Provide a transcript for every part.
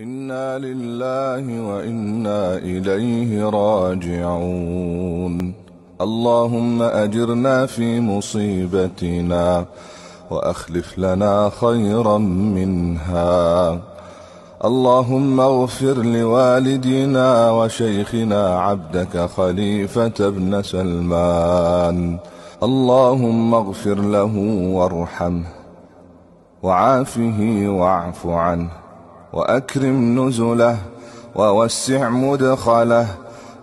إنا لله وإنا إليه راجعون. اللهم أجرنا في مصيبتنا وأخلف لنا خيرا منها. اللهم اغفر لوالدنا وشيخنا عبدك خليفة بن سلمان. اللهم اغفر له وارحمه. وعافه واعف عنه. وأكرم نزله ووسع مدخله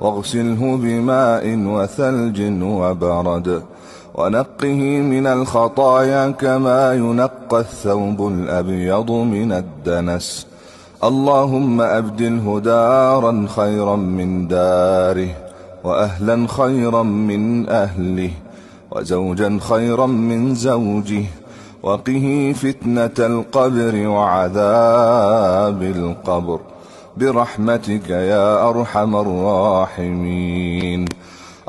واغسله بماء وثلج وبرد ونقه من الخطايا كما ينقى الثوب الأبيض من الدنس. اللهم أبدله دارا خيرا من داره وأهلا خيرا من أهله وزوجا خيرا من زوجه وقه فتنة القبر وعذاب القبر. برحمتك يا أرحم الراحمين.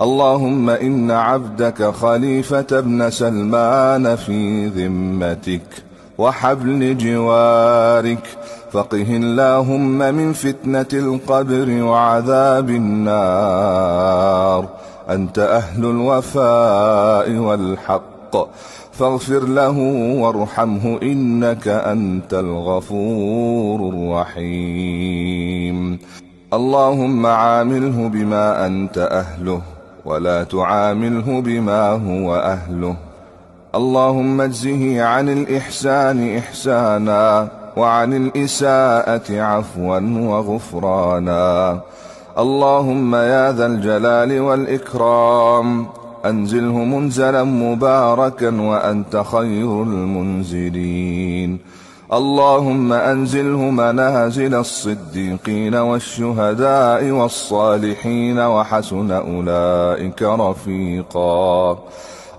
اللهم إن عبدك خليفة ابن سلمان في ذمتك وحبل جوارك فقه اللهم من فتنة القبر وعذاب النار. أنت أهل الوفاء والحق. فاغفر له وارحمه إنك أنت الغفور الرحيم. اللهم عامله بما أنت أهله ولا تعامله بما هو أهله. اللهم اجزه عن الإحسان إحسانا وعن الإساءة عفوا وغفرانا. اللهم يا ذا الجلال والإكرام أنزله منزلا مباركا وأنت خير المنزلين. اللهم أنزله منازل الصديقين والشهداء والصالحين وحسن أولئك رفيقا.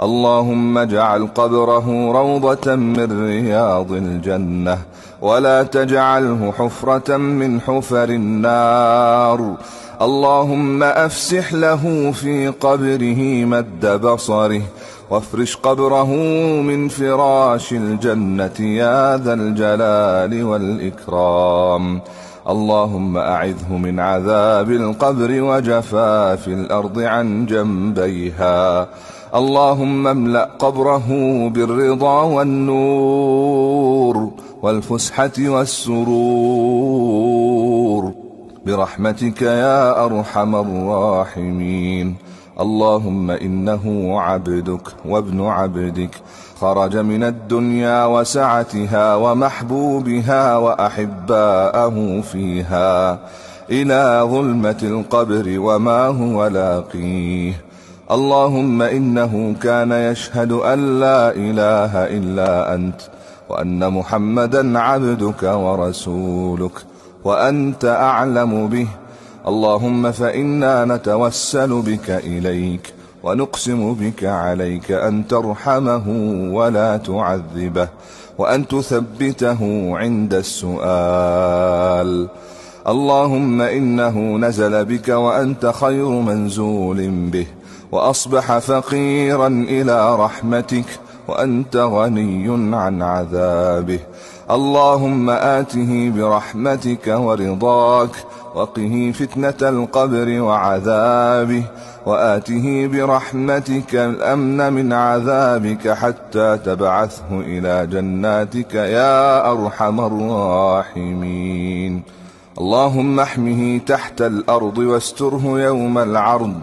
اللهم اجعل قبره روضة من رياض الجنة ولا تجعله حفرة من حفر النار. اللهم أفسح له في قبره مد بصره وافرش قبره من فراش الجنة يا ذا الجلال والإكرام. اللهم أعذه من عذاب القبر وجفاف الأرض عن جنبيها. اللهم املأ قبره بالرضا والنور والفسحة والسرور. برحمتك يا أرحم الراحمين. اللهم إنه عبدك وابن عبدك. خرج من الدنيا وسعتها ومحبوبها وأحباءه فيها. إلى ظلمة القبر وما هو لاقيه. اللهم إنه كان يشهد أن لا إله إلا أنت. وأن محمدا عبدك ورسولك. وأنت أعلم به. اللهم فإنا نتوسل بك إليك ونقسم بك عليك أن ترحمه ولا تعذبه وأن تثبته عند السؤال. اللهم إنه نزل بك وأنت خير منزول به وأصبح فقيرا إلى رحمتك وأنت غني عن عذابه. اللهم آته برحمتك ورضاك وقه فتنة القبر وعذابه وآته برحمتك الأمن من عذابك حتى تبعثه إلى جناتك يا أرحم الراحمين. اللهم احمه تحت الأرض واستره يوم العرض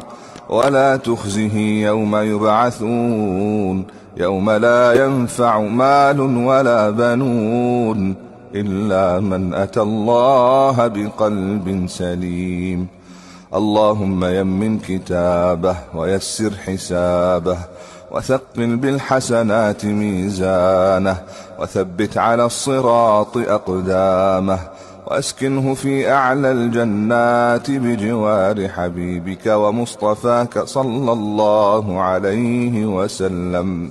ولا تخزه يوم يبعثون. يوم لا ينفع مال ولا بنون إلا من أتى الله بقلب سليم. اللهم يمن كتابه ويسر حسابه وثقل بالحسنات ميزانه وثبت على الصراط أقدامه وأسكنه في أعلى الجنات بجوار حبيبك ومصطفاك صلى الله عليه وسلم.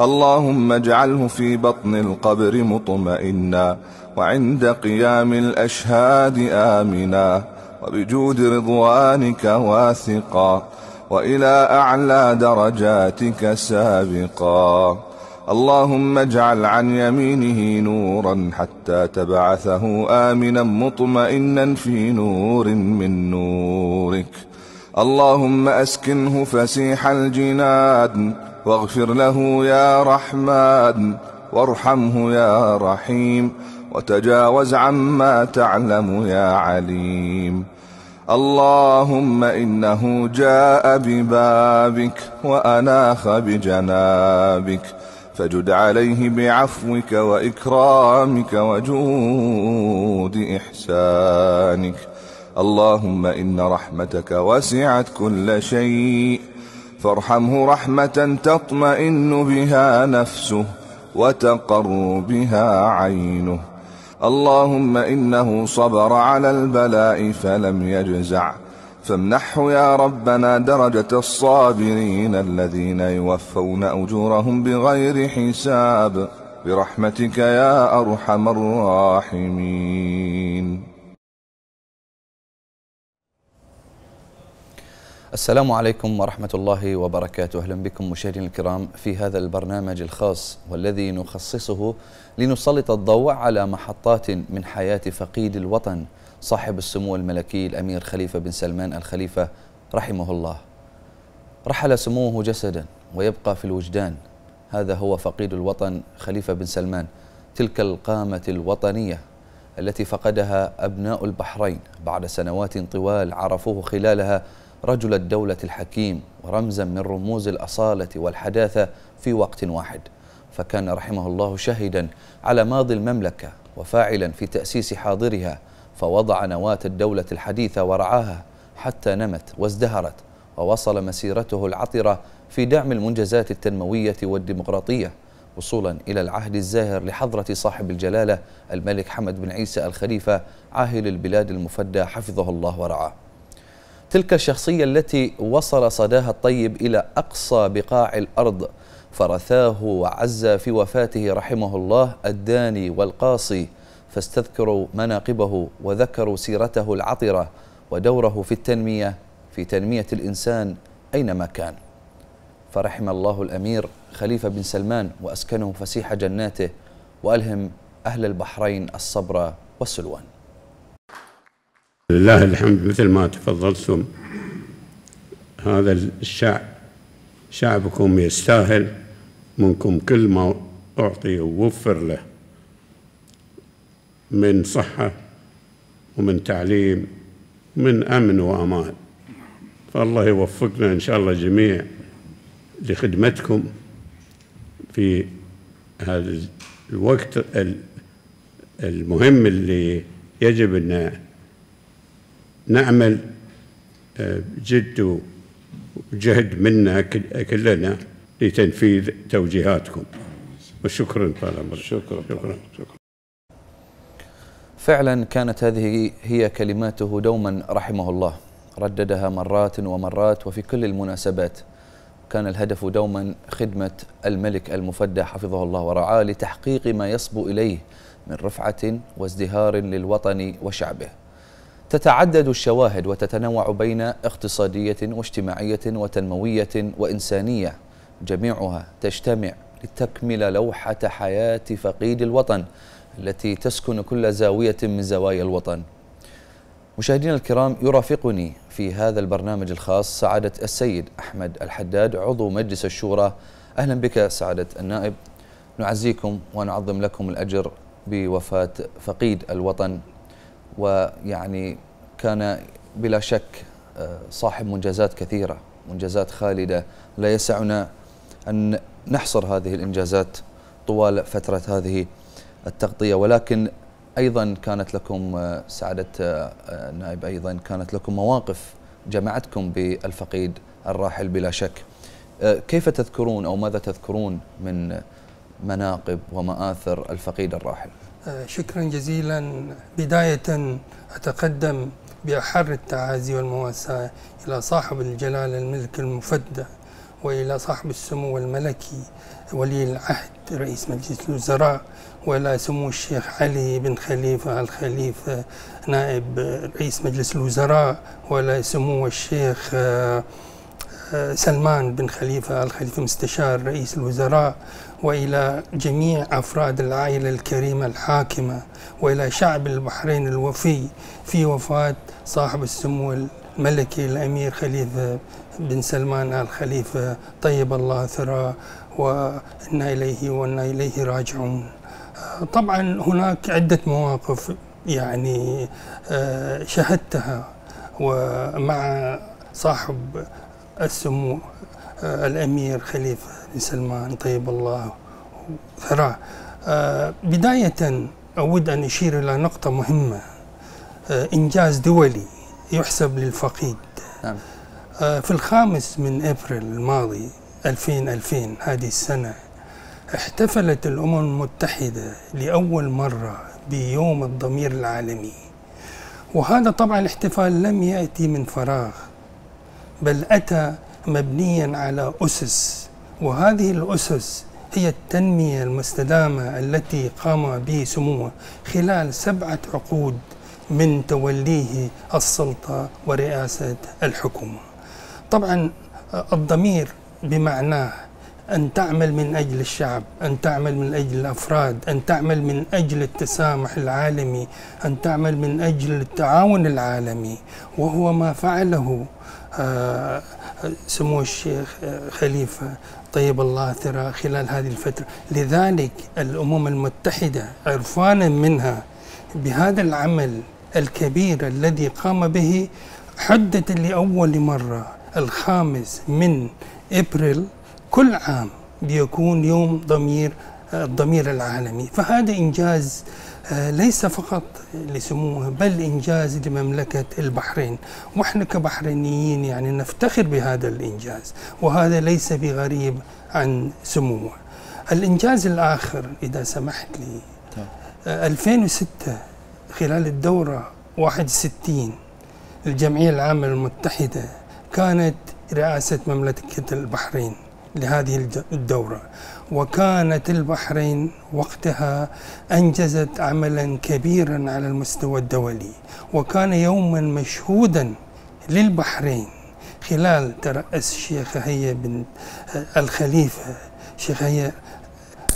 اللهم اجعله في بطن القبر مطمئنا وعند قيام الأشهاد آمنا وبجود رضوانك واثقا وإلى أعلى درجاتك سابقا اللهم اجعل عن يمينه نورا حتى تبعثه آمنا مطمئنا في نور من نورك اللهم أسكنه فسيح الجنان واغفر له يا رحمن وارحمه يا رحيم وتجاوز عما تعلم يا عليم. اللهم إنه جاء ببابك وأناخ بجنابك فجد عليه بعفوك وإكرامك وجود إحسانك. اللهم إن رحمتك وسعت كل شيء. فارحمه رحمة تطمئن بها نفسه وتقر بها عينه. اللهم إنه صبر على البلاء فلم يجزع. فامنحه يا ربنا درجة الصابرين الذين يوفون أجورهم بغير حساب. برحمتك يا أرحم الراحمين. السلام عليكم ورحمة الله وبركاته. أهلا بكم مشاهدينا الكرام في هذا البرنامج الخاص والذي نخصصه لنسلط الضوء على محطات من حياة فقيد الوطن صاحب السمو الملكي الأمير خليفة بن سلمان الخليفة رحمه الله. رحل سموه جسدا ويبقى في الوجدان. هذا هو فقيد الوطن خليفة بن سلمان تلك القامة الوطنية التي فقدها أبناء البحرين بعد سنوات طوال عرفوه خلالها رجل الدولة الحكيم ورمزا من رموز الأصالة والحداثة في وقت واحد. فكان رحمه الله شاهدا على ماضي المملكة وفاعلا في تأسيس حاضرها فوضع نواة الدولة الحديثة ورعاها حتى نمت وازدهرت ووصل مسيرته العطرة في دعم المنجزات التنموية والديمقراطية وصولا إلى العهد الزاهر لحضرة صاحب الجلالة الملك حمد بن عيسى الخليفة عاهل البلاد المفدى حفظه الله ورعاه. تلك الشخصية التي وصل صداها الطيب إلى أقصى بقاع الأرض فرثاه وعز في وفاته رحمه الله الداني والقاصي فاستذكروا مناقبه وذكروا سيرته العطرة ودوره في التنمية في تنمية الإنسان أينما كان. فرحم الله الأمير خليفة بن سلمان وأسكنه فسيح جناته وألهم أهل البحرين الصبر والسلوان. لله الحمد مثل ما تفضلتم. هذا الشعب شعبكم يستاهل منكم كل ما أعطي ووفر له من صحة ومن تعليم من أمن وأمان. فالله يوفقنا إن شاء الله جميع لخدمتكم في هذا الوقت المهم اللي يجب أن نعمل آه، جد وجهد منا كلنا لتنفيذ توجيهاتكم. وشكرا طال عمرك. شكرا. شكرا. شكرا. فعلا كانت هذه هي كلماته دوما رحمه الله. رددها مرات ومرات وفي كل المناسبات. كان الهدف دوما خدمة الملك المفدى حفظه الله ورعاه لتحقيق ما يصبو إليه من رفعة وازدهار للوطن وشعبه. تتعدد الشواهد وتتنوع بين اقتصادية واجتماعية وتنموية وإنسانية. جميعها تجتمع لتكمل لوحة حياة فقيد الوطن التي تسكن كل زاوية من زوايا الوطن. مشاهدينا الكرام يرافقني في هذا البرنامج الخاص سعادة السيد أحمد الحداد عضو مجلس الشورى. أهلا بك سعادة النائب. نعزيكم ونعظم لكم الأجر بوفاة فقيد الوطن. ويعني كان بلا شك آه، صاحب منجزات كثيرة منجزات خالدة. لا يسعنا أن نحصر هذه الإنجازات طوال فترة هذه التغطية. ولكن أيضا كانت لكم آه، سعادة آه، نائب أيضا كانت لكم مواقف جمعتكم بالفقيد الراحل بلا شك. كيف تذكرون أو ماذا تذكرون من مناقب ومآثر الفقيد الراحل؟ شكرا جزيلا. بداية أتقدم بأحر التعازي والمواساة إلى صاحب الجلالة الملك المفدى وإلى صاحب السمو الملكي ولي العهد رئيس مجلس الوزراء وإلى سمو الشيخ علي بن خليفة الخليفة نائب رئيس مجلس الوزراء وإلى سمو الشيخ سلمان بن خليفة الخليفة مستشار رئيس الوزراء وإلى جميع أفراد العائلة الكريمة الحاكمة وإلى شعب البحرين الوفي في وفاة صاحب السمو الملكي الأمير خليفة بن سلمان آل خليفة طيب الله ثراه وإنا إليه وإنا إليه راجعون. طبعا هناك عدة مواقف يعني آه، شهدتها ومع صاحب السمو آه، الأمير خليفة بن سلمان طيب الله. ثراه آه، بداية أود أن أشير إلى نقطة مهمة. إنجاز دولي يحسب للفقيد. نعم. في الخامس من أبريل الماضي 2000 2000 هذه السنة احتفلت الأمم المتحدة لأول مرة بيوم الضمير العالمي. وهذا طبعا الاحتفال لم يأتي من فراغ. بل أتى مبنيا على أسس وهذه الأسس هي التنمية المستدامة التي قام به سموه خلال سبعة عقود من توليه السلطة ورئاسة الحكومة. طبعا الضمير بمعناه أن تعمل من أجل الشعب أن تعمل من أجل الأفراد أن تعمل من أجل التسامح العالمي أن تعمل من أجل التعاون العالمي وهو ما فعله سمو الشيخ خليفة طيب الله ثرى خلال هذه الفترة. لذلك الأمم المتحدة عرفانا منها بهذا العمل الكبير الذي قام به حدد لأول مرة الخامس من إبريل كل عام بيكون يوم ضمير الضمير العالمي. فهذا إنجاز آه، ليس فقط لسموه بل إنجاز لمملكة البحرين. وإحنا كبحرينيين يعني نفتخر بهذا الإنجاز وهذا ليس بغريب عن سموه الإنجاز الآخر إذا سمحت لي 2006 آه، خلال الدورة 61 الجمعيه العامة المتحدة كانت رئاسة مملكة البحرين لهذه الدورة. وكانت البحرين وقتها أنجزت عملا كبيرا على المستوى الدولي وكان يوما مشهودا للبحرين خلال ترأس الشيخ هيا بن الخليفة شيخ هيا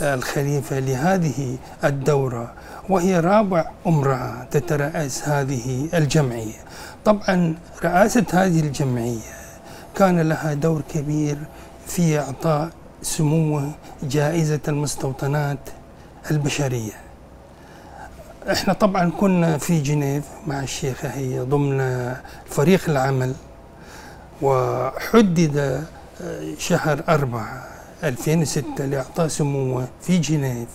الخليفة لهذه الدورة وهي رابع أمرأة تترأس هذه الجمعية. طبعا رئاسة هذه الجمعية كان لها دور كبير في إعطاء سموه جائزة المستوطنات البشرية. إحنا طبعا كنا في جنيف مع الشيخة هي ضمن فريق العمل وحدد شهر أربعة 2006 لإعطاء سموه في جنيف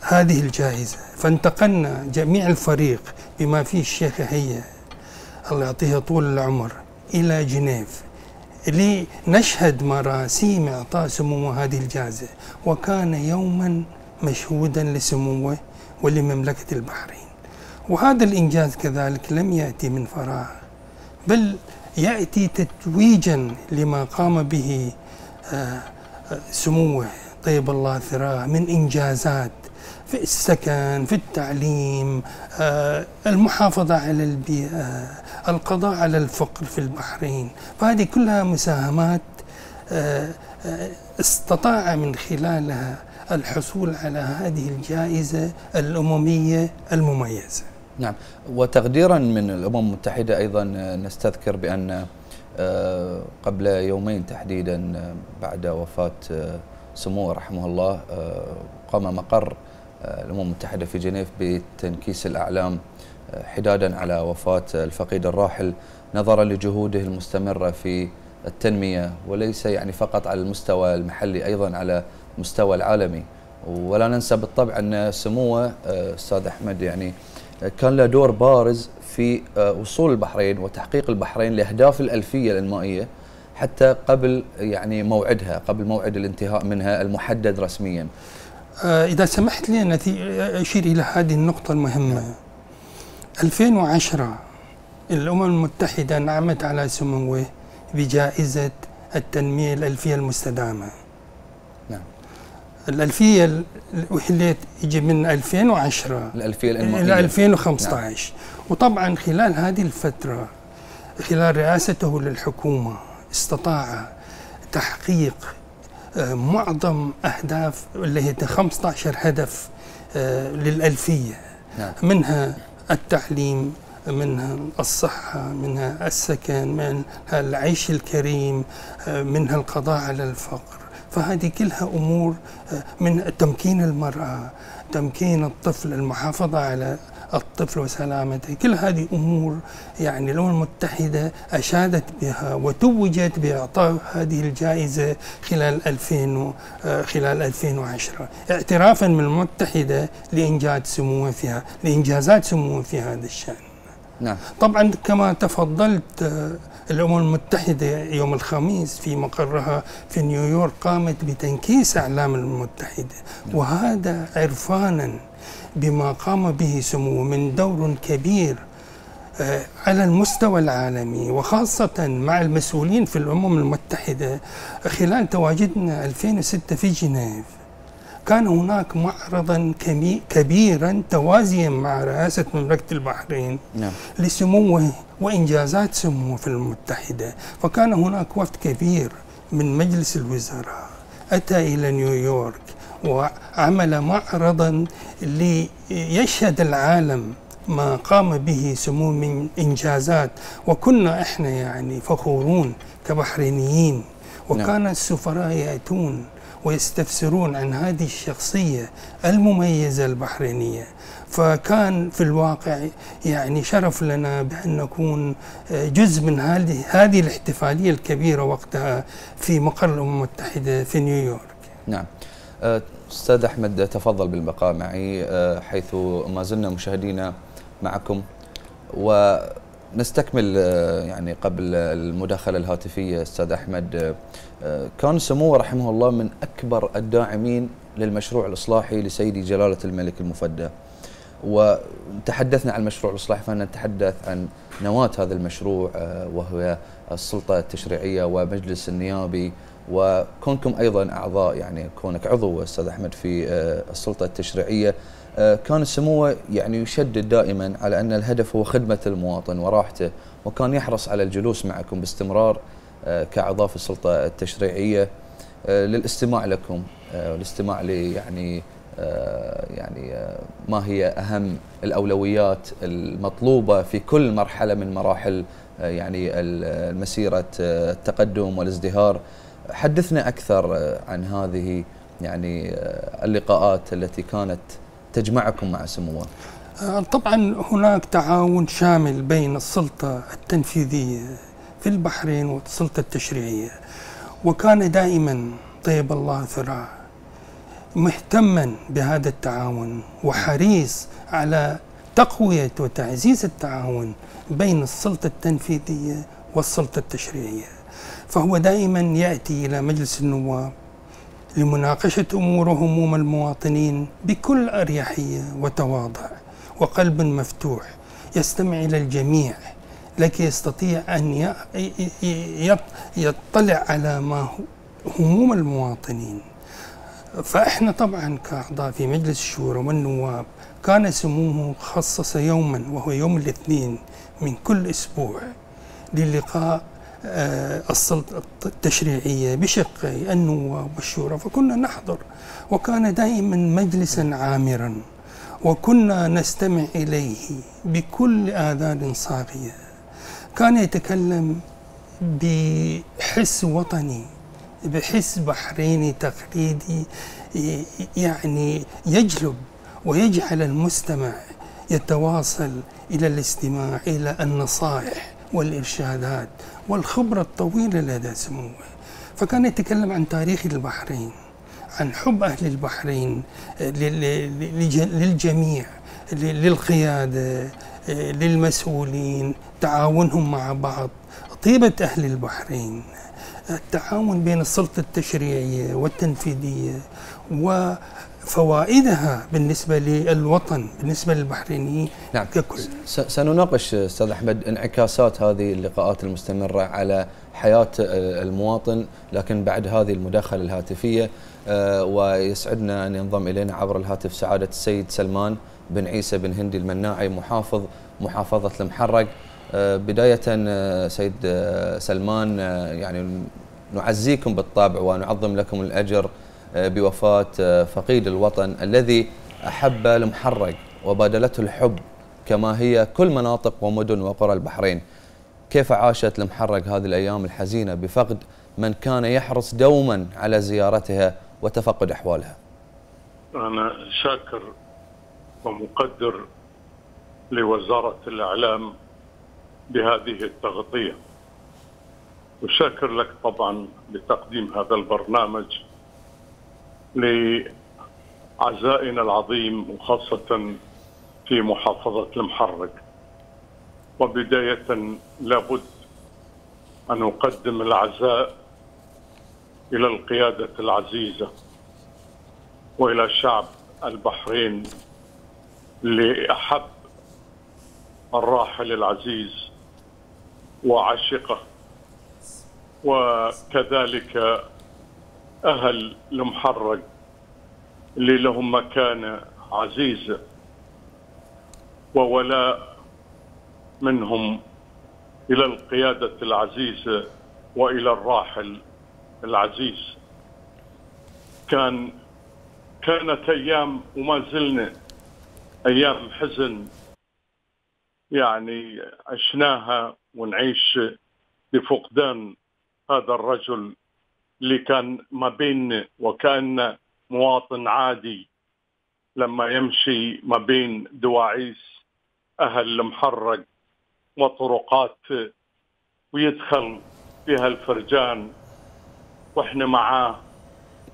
هذه الجائزة. فانتقلنا جميع الفريق بما فيه الشيخة هي الله يعطيها طول العمر إلى جنيف. لنشهد مراسيم إعطاء سموه هذه الجائزة وكان يوما مشهودا لسموه ولمملكة البحرين. وهذا الإنجاز كذلك لم يأتي من فراغ بل يأتي تتويجا لما قام به آه، سموه طيب الله ثراه من إنجازات في السكن في التعليم آه، المحافظة على البيئة القضاء على الفقر في البحرين. فهذه كلها مساهمات آه، آه، استطاع من خلالها الحصول على هذه الجائزة الأممية المميزة. نعم. وتقديرا من الأمم المتحدة أيضا نستذكر بأن قبل يومين تحديدا بعد وفاة سموه رحمه الله قام مقر الأمم المتحدة في جنيف بتنكيس الأعلام آه، حدادا على وفاة الفقيد الراحل نظرا لجهوده المستمرة في التنمية وليس يعني فقط على المستوى المحلي أيضا على المستوى العالمي. ولا ننسى بالطبع أن سموه آه، أستاذ أحمد يعني كان له دور بارز في آه، وصول البحرين وتحقيق البحرين لأهداف الألفية الإنمائية حتى قبل يعني موعدها قبل موعد الانتهاء منها المحدد رسميا. إذا سمحت لي أن أشير إلى هذه النقطة المهمة. 2010 الأمم المتحدة نعمت على سموه بجائزة التنمية الألفية المستدامة. نعم. الألفية اللي يجي من 2010 الألفية إلى 2015 نعم. وطبعا خلال هذه الفترة خلال رئاسته للحكومة استطاع تحقيق آه، معظم أهداف اللي هي 15 هدف آه، للألفية نعم. منها التعليم منها الصحة منها السكن منها العيش الكريم آه، منها القضاء على الفقر فهذه كلها أمور آه، من تمكين المرأة تمكين الطفل المحافظة على الطفل وسلامته. كل هذه أمور يعني الأمم المتحدة أشادت بها وتوجت بإعطاء هذه الجائزة خلال 2000 و- آه، خلال 2010 اعترافا من المتحدة لإنجاز سموه فيها لإنجازات سموه في هذا الشأن. نعم. طبعا كما تفضلت آه، الأمم المتحدة يوم الخميس في مقرها في نيويورك قامت بتنكيس أعلام الأمم المتحدة وهذا عرفانا بما قام به سموه من دور كبير آه، على المستوى العالمي وخاصة مع المسؤولين في الأمم المتحدة خلال تواجدنا 2006 في جنيف كان هناك معرضا كبيرا توازيا مع رئاسة مملكة البحرين نعم. لسموه وإنجازات سموه في المتحدة. فكان هناك وفد كبير من مجلس الوزراء أتى إلى نيويورك وعمل معرضا ليشهد العالم ما قام به سموه من إنجازات. وكنا إحنا يعني فخورون كبحرينيين وكان السفراء يأتون ويستفسرون عن هذه الشخصية المميزة البحرينية. فكان في الواقع يعني شرف لنا بأن نكون جزء من هذه هذه الاحتفالية الكبيرة وقتها في مقر الأمم المتحدة في نيويورك. نعم. أستاذ أحمد تفضل بالبقاء معي آه، حيث ما زلنا مشاهدينا معكم. ونستكمل آه، يعني قبل المداخلة الهاتفية أستاذ أحمد آه، كان سموه رحمه الله من أكبر الداعمين للمشروع الإصلاحي لسيدي جلالة الملك المفدى. وتحدثنا عن المشروع الإصلاحي فنتحدث عن نواة هذا المشروع وهو السلطة التشريعية ومجلس النيابي وكونكم أيضا أعضاء يعني كونك عضو أستاذ أحمد في آه، السلطة التشريعية. آه، كان سموه يعني يشدد دائما على أن الهدف هو خدمة المواطن وراحته وكان يحرص على الجلوس معكم باستمرار آه، كأعضاء في السلطة التشريعية. للاستماع لكم والاستماع ل يعني يعني ما هي أهم الأولويات المطلوبة في كل مرحلة من مراحل يعني مسيره التقدم والازدهار. حدثنا أكثر آه، عن هذه يعني آه، اللقاءات التي كانت تجمعكم مع سموه. آه، طبعا هناك تعاون شامل بين السلطة التنفيذية في البحرين والسلطة التشريعية. وكان دائما طيب الله ثراه مهتما بهذا التعاون وحريص على تقوية وتعزيز التعاون بين السلطة التنفيذية والسلطة التشريعية. فهو دائما يأتي إلى مجلس النواب لمناقشة أمور وهموم المواطنين بكل أريحية وتواضع وقلب مفتوح يستمع إلى الجميع لكي يستطيع أن يطلع على ما هموم المواطنين. فإحنا طبعا كأعضاء في مجلس الشورى والنواب كان سموه خصص يوما وهو يوم الاثنين من كل أسبوع للقاء السلطة التشريعية بشقي النواب والشورى فكنا نحضر وكان دائما مجلسا عامرا وكنا نستمع إليه بكل آذان صاغية. كان يتكلم بحس وطني بحس بحريني تقليدي يعني يجلب ويجعل المستمع يتواصل إلى الاستماع إلى النصائح. والإرشادات والخبرة الطويلة لدى سموه فكان يتكلم عن تاريخ البحرين عن حب أهل البحرين لل- للجميع لل- للقيادة للمسؤولين تعاونهم مع بعض طيبة أهل البحرين التعاون بين السلطة التشريعية والتنفيذية وفوائدها بالنسبة للوطن بالنسبة للبحرينيين نعم. ككل. سنناقش أستاذ أحمد انعكاسات هذه اللقاءات المستمرة على حياة آه، المواطن لكن بعد هذه المداخلة الهاتفية آه، ويسعدنا أن ينضم إلينا عبر الهاتف سعادة السيد سلمان بن عيسى بن هندي المناعي محافظ محافظة المحرق. آه، بداية سيد سلمان يعني نعزيكم بالطبع ونعظم لكم الأجر بوفاة فقيد الوطن الذي أحب المحرق وبادلته الحب كما هي كل مناطق ومدن وقرى البحرين. كيف عاشت المحرق هذه الأيام الحزينة بفقد من كان يحرص دوما على زيارتها وتفقد أحوالها؟ أنا شاكر ومقدر لوزارة الإعلام بهذه التغطية. وشاكر لك طبعا لتقديم هذا البرنامج لعزائنا العظيم وخاصة في محافظة المحرق وبداية لابد أن أقدم العزاء إلى القيادة العزيزة وإلى شعب البحرين اللي أحب الراحل العزيز وعشقه وكذلك أهل المحرق اللي لهم مكانة عزيزة وولاء منهم إلى القيادة العزيزة وإلى الراحل العزيز. كان كانت أيام وما زلنا أيام حزن يعني عشناها ونعيش بفقدان هذا الرجل اللي كان ما بين وكان مواطن عادي لما يمشي ما بين دواعيس أهل المحرق وطرقات ويدخل فيها الفرجان وإحنا معاه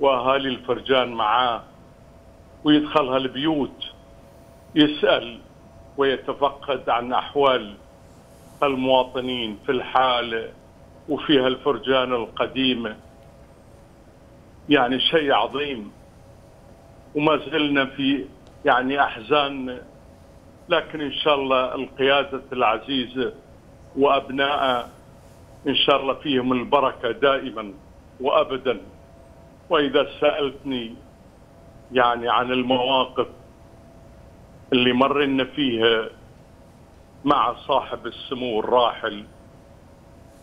وأهالي الفرجان معاه ويدخلها البيوت يسأل ويتفقد عن أحوال المواطنين في الحالة وفيها الفرجان القديمة يعني شيء عظيم. وما زلنا في يعني أحزان. لكن إن شاء الله القيادة العزيزة وأبناء إن شاء الله فيهم البركة دائما وأبدا. وإذا سألتني يعني عن المواقف اللي مرنا فيها مع صاحب السمو الراحل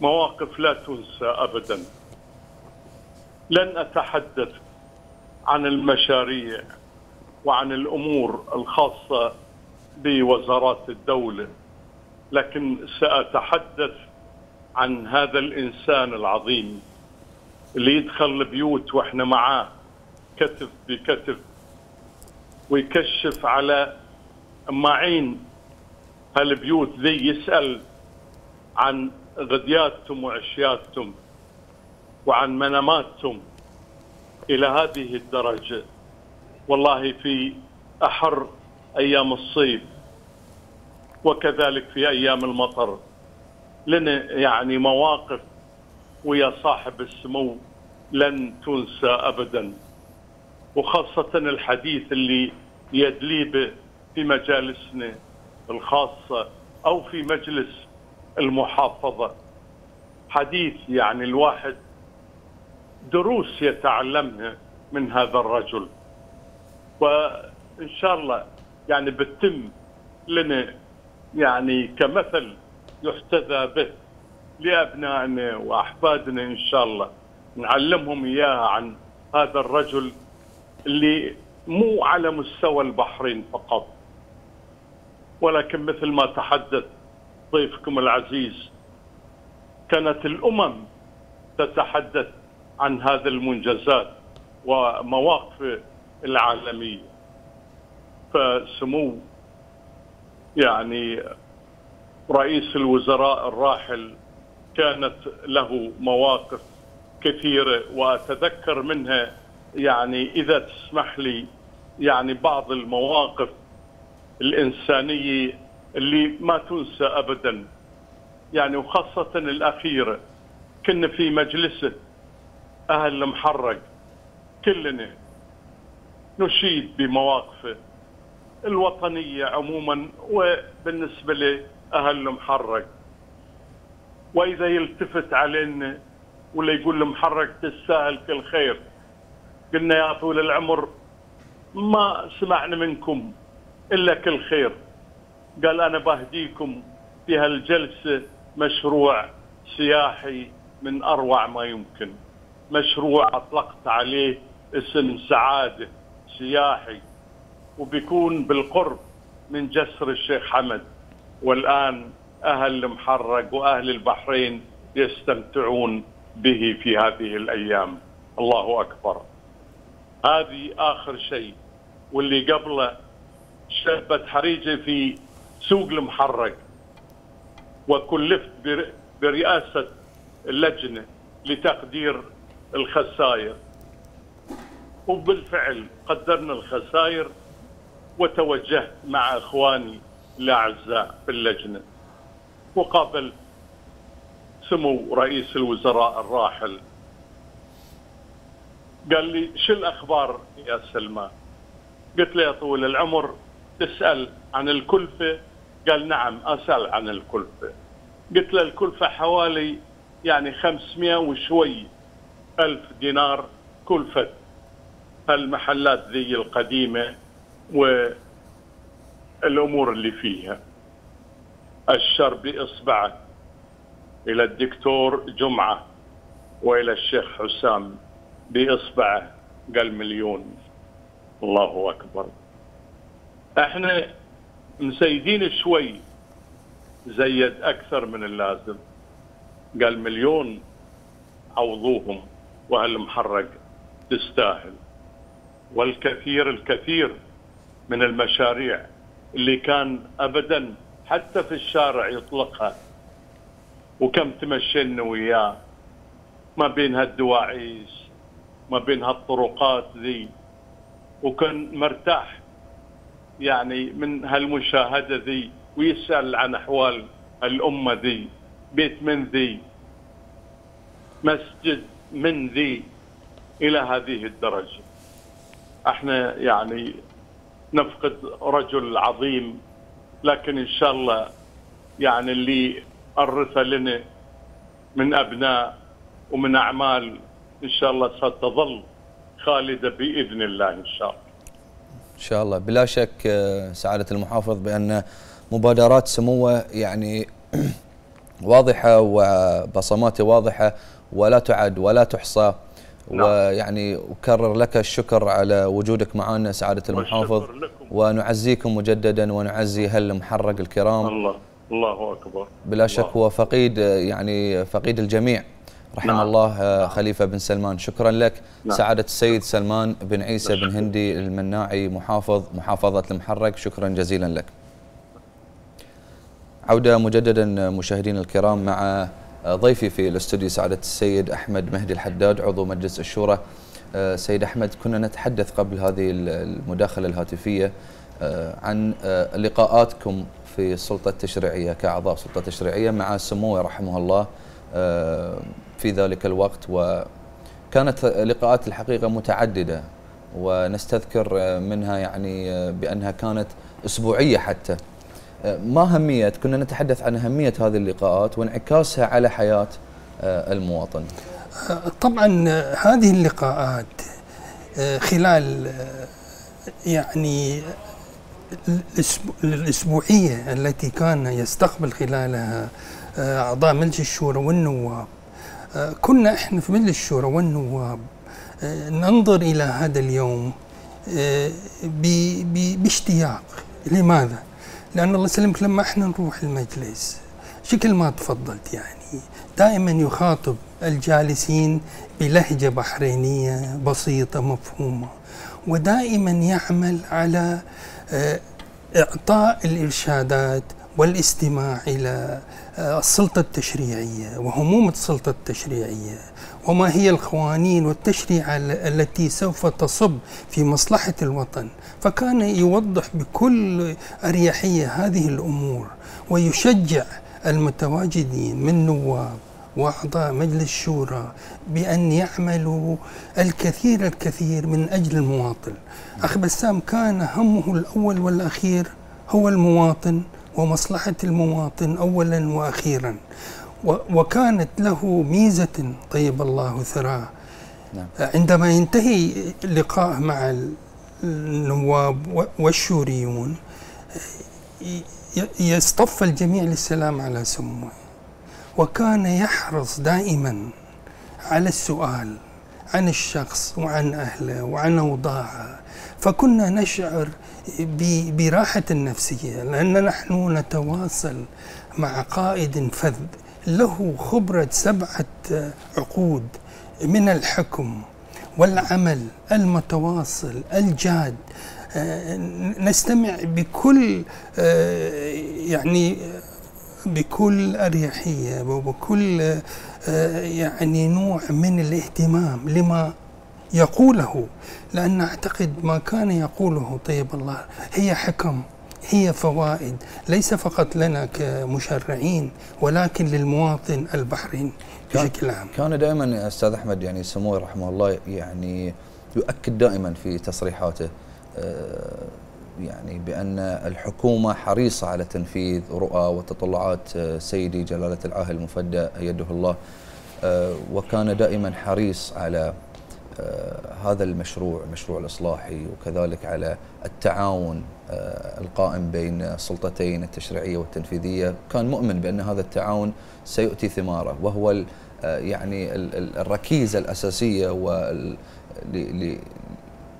مواقف لا تنسى ابدا. لن أتحدث عن المشاريع وعن الأمور الخاصة بوزارات الدولة لكن سأتحدث عن هذا الإنسان العظيم اللي يدخل البيوت وإحنا معاه كتف بكتف ويكشف على معين هالبيوت ذي يسأل عن غدياتهم وعشياتهم. وعن مناماتهم إلى هذه الدرجة. والله في أحر أيام الصيف وكذلك في أيام المطر. لنا يعني مواقف ويا صاحب السمو لن تنسى أبدا. وخاصة الحديث اللي يدلي به في مجالسنا الخاصة أو في مجلس المحافظة. حديث يعني الواحد دروس يتعلمها من هذا الرجل. وإن شاء الله يعني بتم لنا يعني كمثل يحتذى به لأبنائنا وأحفادنا إن شاء الله. نعلمهم إياها عن هذا الرجل اللي مو على مستوى البحرين فقط ولكن مثل ما تحدث ضيفكم العزيز كانت الأمم تتحدث عن هذه المنجزات ومواقف العالمية. فسمو يعني رئيس الوزراء الراحل كانت له مواقف كثيرة وأتذكر منها يعني إذا تسمح لي يعني بعض المواقف الإنسانية اللي ما تنسى أبدا. يعني وخاصة الأخيرة كنا في مجلسه أهل المحرق كلنا نشيد بمواقفه الوطنية عموما وبالنسبة لأهل المحرق. وإذا يلتفت علينا ولا يقول المحرق تستاهل كل خير قلنا يا طول العمر ما سمعنا منكم إلا كل خير. قال أنا بهديكم في هالجلسة مشروع سياحي من أروع ما يمكن. مشروع أطلقت عليه اسم سعادة سياحي وبيكون بالقرب من جسر الشيخ حمد. والآن أهل المحرق وأهل البحرين يستمتعون به في هذه الأيام. الله أكبر. هذه آخر شيء. واللي قبله شبت حريجة في سوق المحرق وكلفت برئاسة اللجنة لتقدير الخسائر وبالفعل قدرنا الخسائر وتوجهت مع اخواني الاعزاء في اللجنة وقابلت سمو رئيس الوزراء الراحل قال لي شو الأخبار يا سلمان؟ قلت له يا طويل العمر تسال عن الكلفة؟ قال نعم أسأل عن الكلفة. قلت له الكلفة حوالي يعني 500 وشوي ألف دينار كلفة المحلات ذي القديمة والأمور اللي فيها. الشر بإصبعه. إلى الدكتور جمعة وإلى الشيخ حسام بإصبعه. قال مليون. الله أكبر. إحنا مسيدين شوي. زيد أكثر من اللازم. قال مليون. عوضوهم. وهالمحرق تستاهل. والكثير الكثير من المشاريع اللي كان ابدا حتى في الشارع يطلقها. وكم تمشينا وياه. ما بين هالدواعيس ما بين هالطرقات ذي. وكان مرتاح يعني من هالمشاهدة ذي ويسأل عن أحوال الأمة ذي بيت من ذي. مسجد من ذي إلى هذه الدرجة إحنا يعني نفقد رجل عظيم لكن إن شاء الله يعني اللي أرث لنا من أبناء ومن أعمال إن شاء الله ستظل خالدة بإذن الله إن شاء الله. إن شاء الله بلا شك آه، سعادة المحافظ بأن مبادرات سموة يعني واضحة وبصماته واضحة ولا تعد ولا تحصى. نعم. ويعني أكرر لك الشكر على وجودك معنا سعادة المحافظ. ونعزيكم مجددا ونعزي هل المحرق الكرام. الله الله أكبر. بلا شك هو فقيد يعني فقيد الجميع. رحم نعم. الله نعم. خليفة بن سلمان. شكرا لك. نعم. سعادة السيد سلمان بن عيسى بن هندي المناعي محافظ محافظة المحرق. شكرا جزيلا لك. عودة مجددا مشاهدينا الكرام مع ضيفي في الاستوديو سعادة السيد أحمد مهدي الحداد عضو مجلس الشورى. آه، سيد أحمد كنا نتحدث قبل هذه المداخلة الهاتفية آه، عن آه، لقاءاتكم في السلطة التشريعية كأعضاء سلطة تشريعية مع سموه رحمه الله في ذلك الوقت. وكانت لقاءات الحقيقة متعددة ونستذكر منها يعني بأنها كانت أسبوعية حتى. ما أهمية كنا نتحدث عن أهمية هذه اللقاءات وانعكاسها على حياة آه، المواطن. طبعا هذه اللقاءات آه، خلال آه، يعني الأسبوعية التي كان يستقبل خلالها أعضاء مجلس الشورى والنواب. كنا إحنا في مجلس الشورى والنواب ننظر إلى هذا اليوم باشتياق. لماذا؟ لأن الله يسلمك لما إحنا نروح المجلس. شكل ما تفضلت يعني. دائما يخاطب الجالسين بلهجة بحرينية بسيطة مفهومة. ودائما يعمل على آه، إعطاء الإرشادات والاستماع إلى آه، السلطة التشريعية وهموم السلطة التشريعية وما هي القوانين والتشريع التي سوف تصب في مصلحة الوطن فكان يوضح بكل أريحية هذه الأمور ويشجع المتواجدين من نواب وأعضاء مجلس الشورى بأن يعملوا الكثير الكثير من أجل المواطن. أخ بسام كان همه الأول والأخير هو المواطن ومصلحة المواطن اولا وأخيرا. وكانت له ميزة طيب الله ثراه نعم. عندما ينتهي لقاء مع النواب والشوريون يصطف الجميع للسلام على سموه وكان يحرص دائما على السؤال عن الشخص وعن أهله وعن أوضاعه فكنا نشعر براحة النفسية لأن نحن نتواصل مع قائد فذ له خبرة سبعة عقود من الحكم والعمل المتواصل الجاد. آه، نستمع بكل آه، يعني بكل أريحية وبكل آه، يعني نوع من الاهتمام لما يقوله لأن أعتقد ما كان يقوله طيب الله هي حكم هي فوائد ليس فقط لنا كمشرعين ولكن للمواطن البحرين بشكل عام. كان دائما أستاذ أحمد يعني سموه رحمه الله يعني يؤكد دائما في تصريحاته آه، يعني بأن الحكومة حريصة على تنفيذ رؤى وتطلعات آه، سيدي جلالة العاهل المفدى أيده الله آه، وكان دائما حريص على هذا المشروع المشروع الإصلاحي وكذلك على التعاون القائم بين السلطتين التشريعية والتنفيذية كان مؤمن بأن هذا التعاون سيؤتي ثماره وهو يعني الركيزة الأساسية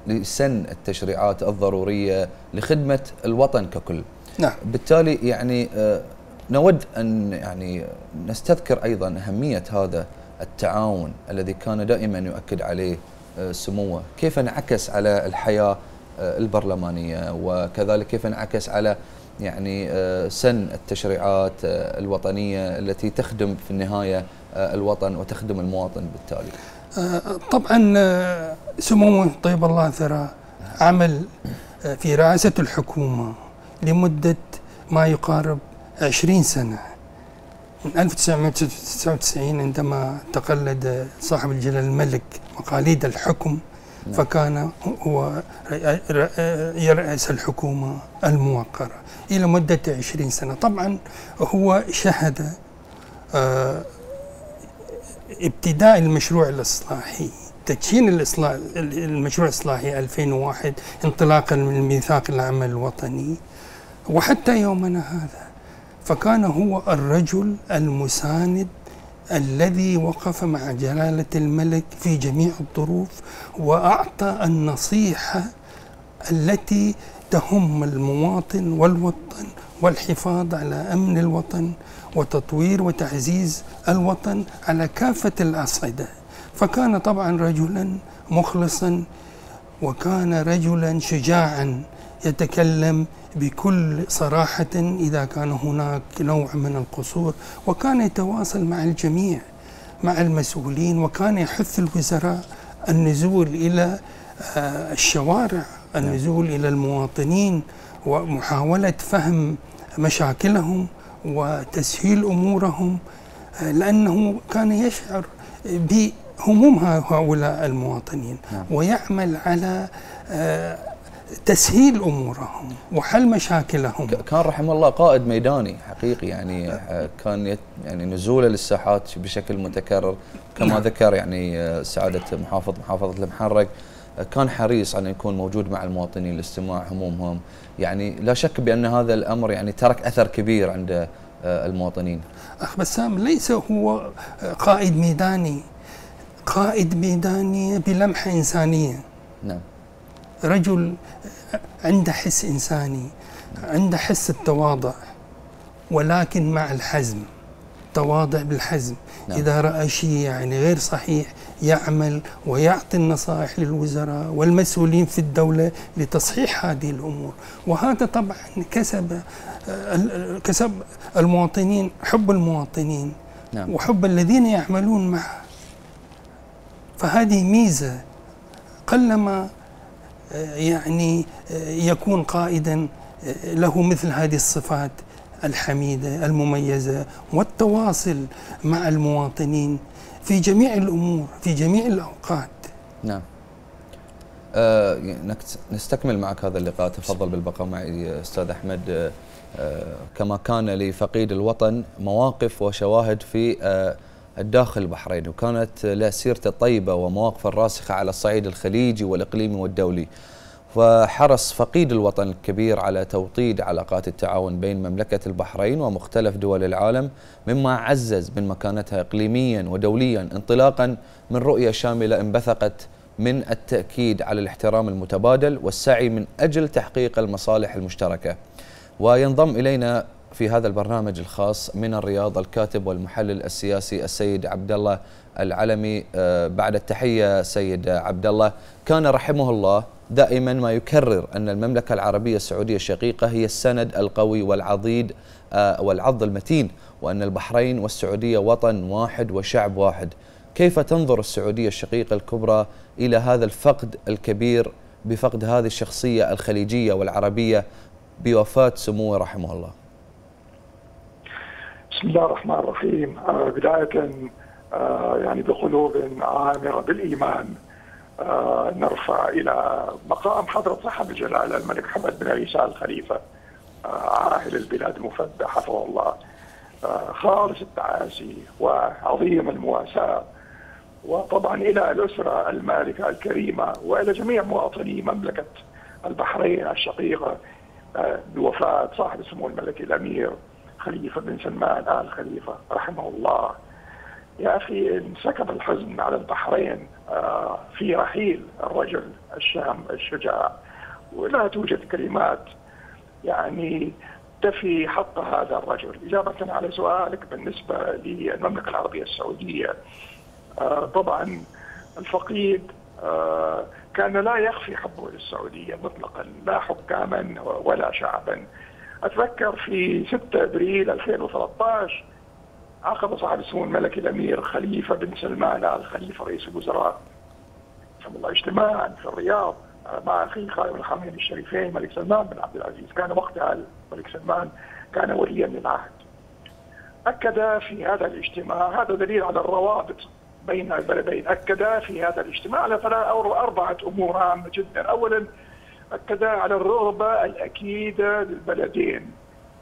لسن التشريعات الضرورية لخدمة الوطن ككل. نعم. بالتالي يعني آه، نود أن يعني نستذكر أيضا أهمية هذا التعاون الذي كان دائما يؤكد عليه آه، سموه، كيف انعكس على الحياة آه، البرلمانية؟ وكذلك كيف انعكس على يعني سن التشريعات الوطنية التي تخدم في النهاية الوطن وتخدم المواطن بالتالي. طبعا سمو طيب الله ثرى عمل في رئاسة الحكومة لمدة ما يقارب عشرين سنة. من 1999 عندما تقلد صاحب الجلال الملك مقاليد الحكم نعم. فكان هو يرأس الحكومة الموقرة إلى مدة عشرين سنة طبعا هو شهد آه، ابتداء المشروع الإصلاحي تدشين الإصلاح المشروع الإصلاحي 2001 انطلاقا من الميثاق العمل الوطني وحتى يومنا هذا فكان هو الرجل المساند الذي وقف مع جلالة الملك في جميع الظروف وأعطى النصيحة التي تهم المواطن والوطن والحفاظ على أمن الوطن وتطوير وتعزيز الوطن على كافة الأصعدة. فكان طبعا رجلا مخلصا وكان رجلا شجاعا يتكلم بكل صراحة إذا كان هناك نوع من القصور وكان يتواصل مع الجميع مع المسؤولين وكان يحث الوزراء النزول إلى آه، الشوارع النزول إلى المواطنين ومحاولة فهم مشاكلهم وتسهيل أمورهم آه، لأنه كان يشعر بهموم هؤلاء المواطنين نعم. ويعمل على آه، تسهيل أمورهم وحل مشاكلهم. كان رحمه الله قائد ميداني حقيقي يعني آه، كان يعني نزوله للساحات بشكل متكرر كما نعم. ذكر يعني سعادة محافظ محافظة المحرق كان حريص على أن يكون موجود مع المواطنين لاستماع همومهم. يعني لا شك بأن هذا الأمر يعني ترك أثر كبير عند آه، المواطنين. أخ بسام ليس هو قائد ميداني قائد ميداني بلمحه إنسانية. نعم. رجل عنده حس إنساني عنده حس التواضع ولكن مع الحزم تواضع بالحزم نعم. إذا رأى شيء يعني غير صحيح يعمل ويعطي النصائح للوزراء والمسؤولين في الدولة لتصحيح هذه الأمور وهذا طبعا كسب كسب المواطنين حب المواطنين نعم. وحب الذين يعملون معه فهذه ميزة قلما يعني يكون قائدا له مثل هذه الصفات الحميدة المميزة والتواصل مع المواطنين في جميع الأمور في جميع الأوقات. نعم. أه نستكمل معك هذا اللقاء. تفضل بالبقاء معي أستاذ أحمد. أه كما كان لفقيد الوطن مواقف وشواهد في أه الداخل البحرين وكانت له سيرته الطيبة ومواقفه الراسخة على الصعيد الخليجي والإقليمي والدولي. وحرص فقيد الوطن الكبير على توطيد علاقات التعاون بين مملكة البحرين ومختلف دول العالم مما عزز من مكانتها إقليميا ودوليا انطلاقا من رؤية شاملة انبثقت من التأكيد على الاحترام المتبادل والسعي من أجل تحقيق المصالح المشتركة. وينضم إلينا في هذا البرنامج الخاص من الرياض الكاتب والمحلل السياسي السيد عبد الله العلمي. آه، بعد التحية سيد عبد الله كان رحمه الله دائما ما يكرر أن المملكة العربية السعودية الشقيقة هي السند القوي والعضيد آه، والعض المتين وأن البحرين والسعودية وطن واحد وشعب واحد. كيف تنظر السعودية الشقيقة الكبرى إلى هذا الفقد الكبير بفقد هذه الشخصية الخليجية والعربية بوفاة سموه رحمه الله؟ بسم الله الرحمن الرحيم. آه، بداية آه، يعني بقلوب عامرة بالإيمان. آه، نرفع إلى مقام حضرة صاحب الجلالة الملك حمد بن عيسى الخليفة عاهل البلاد المفدى حفظه الله. خالص التعاسي وعظيم المواساة. وطبعا إلى الأسرة المالكة الكريمة وإلى جميع مواطني مملكة البحرين الشقيقة بوفاة صاحب السمو الملكي الأمير خليفة بن سلمان آل خليفة رحمه الله. يا أخي انسكب الحزن على البحرين آه، في رحيل الرجل الشام الشجاع ولا توجد كلمات يعني تفي حق هذا الرجل. إجابة على سؤالك بالنسبة للمملكة العربية السعودية آه، طبعا الفقيد آه، كان لا يخفي حبه للسعودية مطلقا لا حكاما ولا شعبا. أتذكر في 6 أبريل 2013 عقد صاحب السمو الملكي الأمير خليفة بن سلمان آل خليفة رئيس الوزراء رحمه الله اجتماعا في الرياض مع أخيه خادم الحرمين الشريفين الملك سلمان بن عبد العزيز. كان وقتها الملك سلمان كان وليا للعهد. أكد في هذا الاجتماع هذا دليل على الروابط بين البلدين. أكد في هذا الاجتماع على ثلاث أو أربعة امور هامه جدا. اولا أكد على الرغبة الأكيدة للبلدين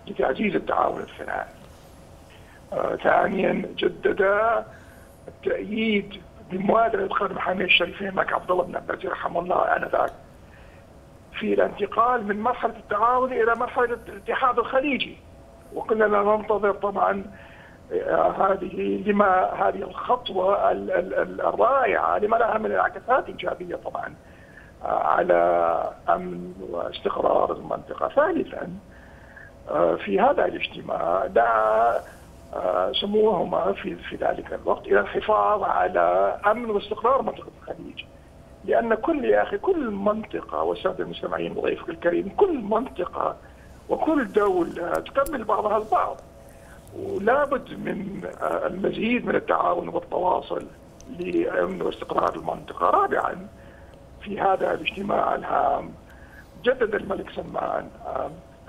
لتعزيز التعاون الثنائي. آه ثانيا جدد التأييد بموازنة الخادم الحرمين الشريفين ملك عبد الله بن عباس رحمه الله آنذاك في الانتقال من مرحلة التعاون إلى مرحلة الاتحاد الخليجي وكنا ننتظر طبعا آه، هذه لما هذه الخطوة الرائعة لما لها من انعكاسات إيجابية طبعا على أمن واستقرار المنطقة. ثالثا آه، في هذا الاجتماع دعا آه، سموهما في في ذلك الوقت إلى الحفاظ على أمن واستقرار منطقة الخليج. لأن كل يا أخي كل منطقة والساده المستمعين وضيفك الكريم كل منطقة وكل دولة تكمل بعضها البعض. ولابد من آه، المزيد من التعاون والتواصل لأمن واستقرار المنطقة. رابعا في هذا الاجتماع الهام جدد الملك سلمان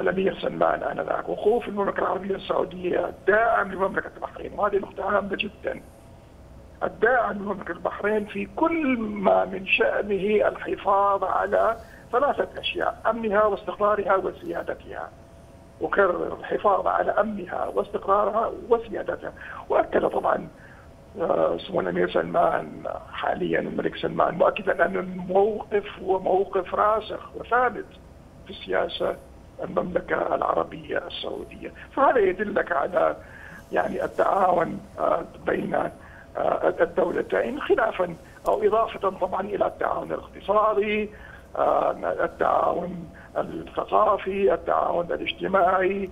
الأمير سلمان آنذاك. وقوف المملكة العربية السعودية داعم لمملكة البحرين. وهذه نقطة هامة جدا. الداعم لمملكة البحرين في كل ما من شأنه الحفاظ على ثلاثة أشياء أمنها واستقرارها وسيادتها وكرر الحفاظ على أمنها واستقرارها وسيادتها وأكد طبعا سمو الامير سلمان حاليا الملك سلمان. مؤكدا أن الموقف هو موقف راسخ وثابت في السياسة المملكة العربية السعودية، فهذا يدلك على يعني التعاون آه، بين آه، الدولتين خلافا أو إضافة طبعا إلى التعاون الاقتصادي آه، التعاون الثقافي، التعاون الاجتماعي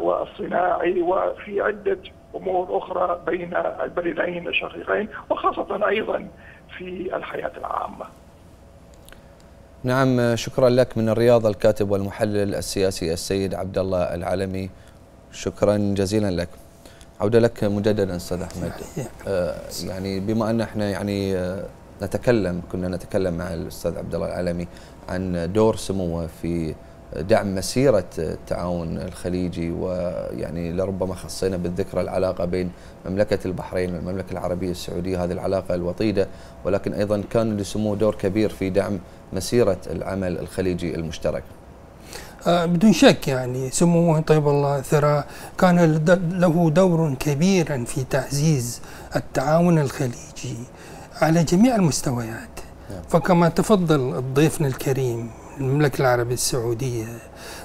والصناعي وفي عدة أمور أخرى بين البلدين الشقيقين وخاصة أيضا في الحياة العامة. نعم شكرا لك من الرياض الكاتب والمحلل السياسي السيد عبد الله العالمي شكرا جزيلا لك. عودة لك مجددا أستاذ أحمد آه يعني بما أن إحنا يعني آه نتكلم كنا نتكلم مع الأستاذ عبد الله العالمي عن دور سموه في دعم مسيرة التعاون الخليجي ويعني لربما خصينا بالذكرى العلاقة بين مملكة البحرين والمملكة العربية السعودية. هذه العلاقة الوطيدة ولكن أيضا كان لسموه دور كبير في دعم مسيرة العمل الخليجي المشترك. آه بدون شك يعني سموه طيب الله ثرى كان له دور كبير في تعزيز التعاون الخليجي على جميع المستويات. فكما تفضل ضيفنا الكريم المملكة العربية السعودية.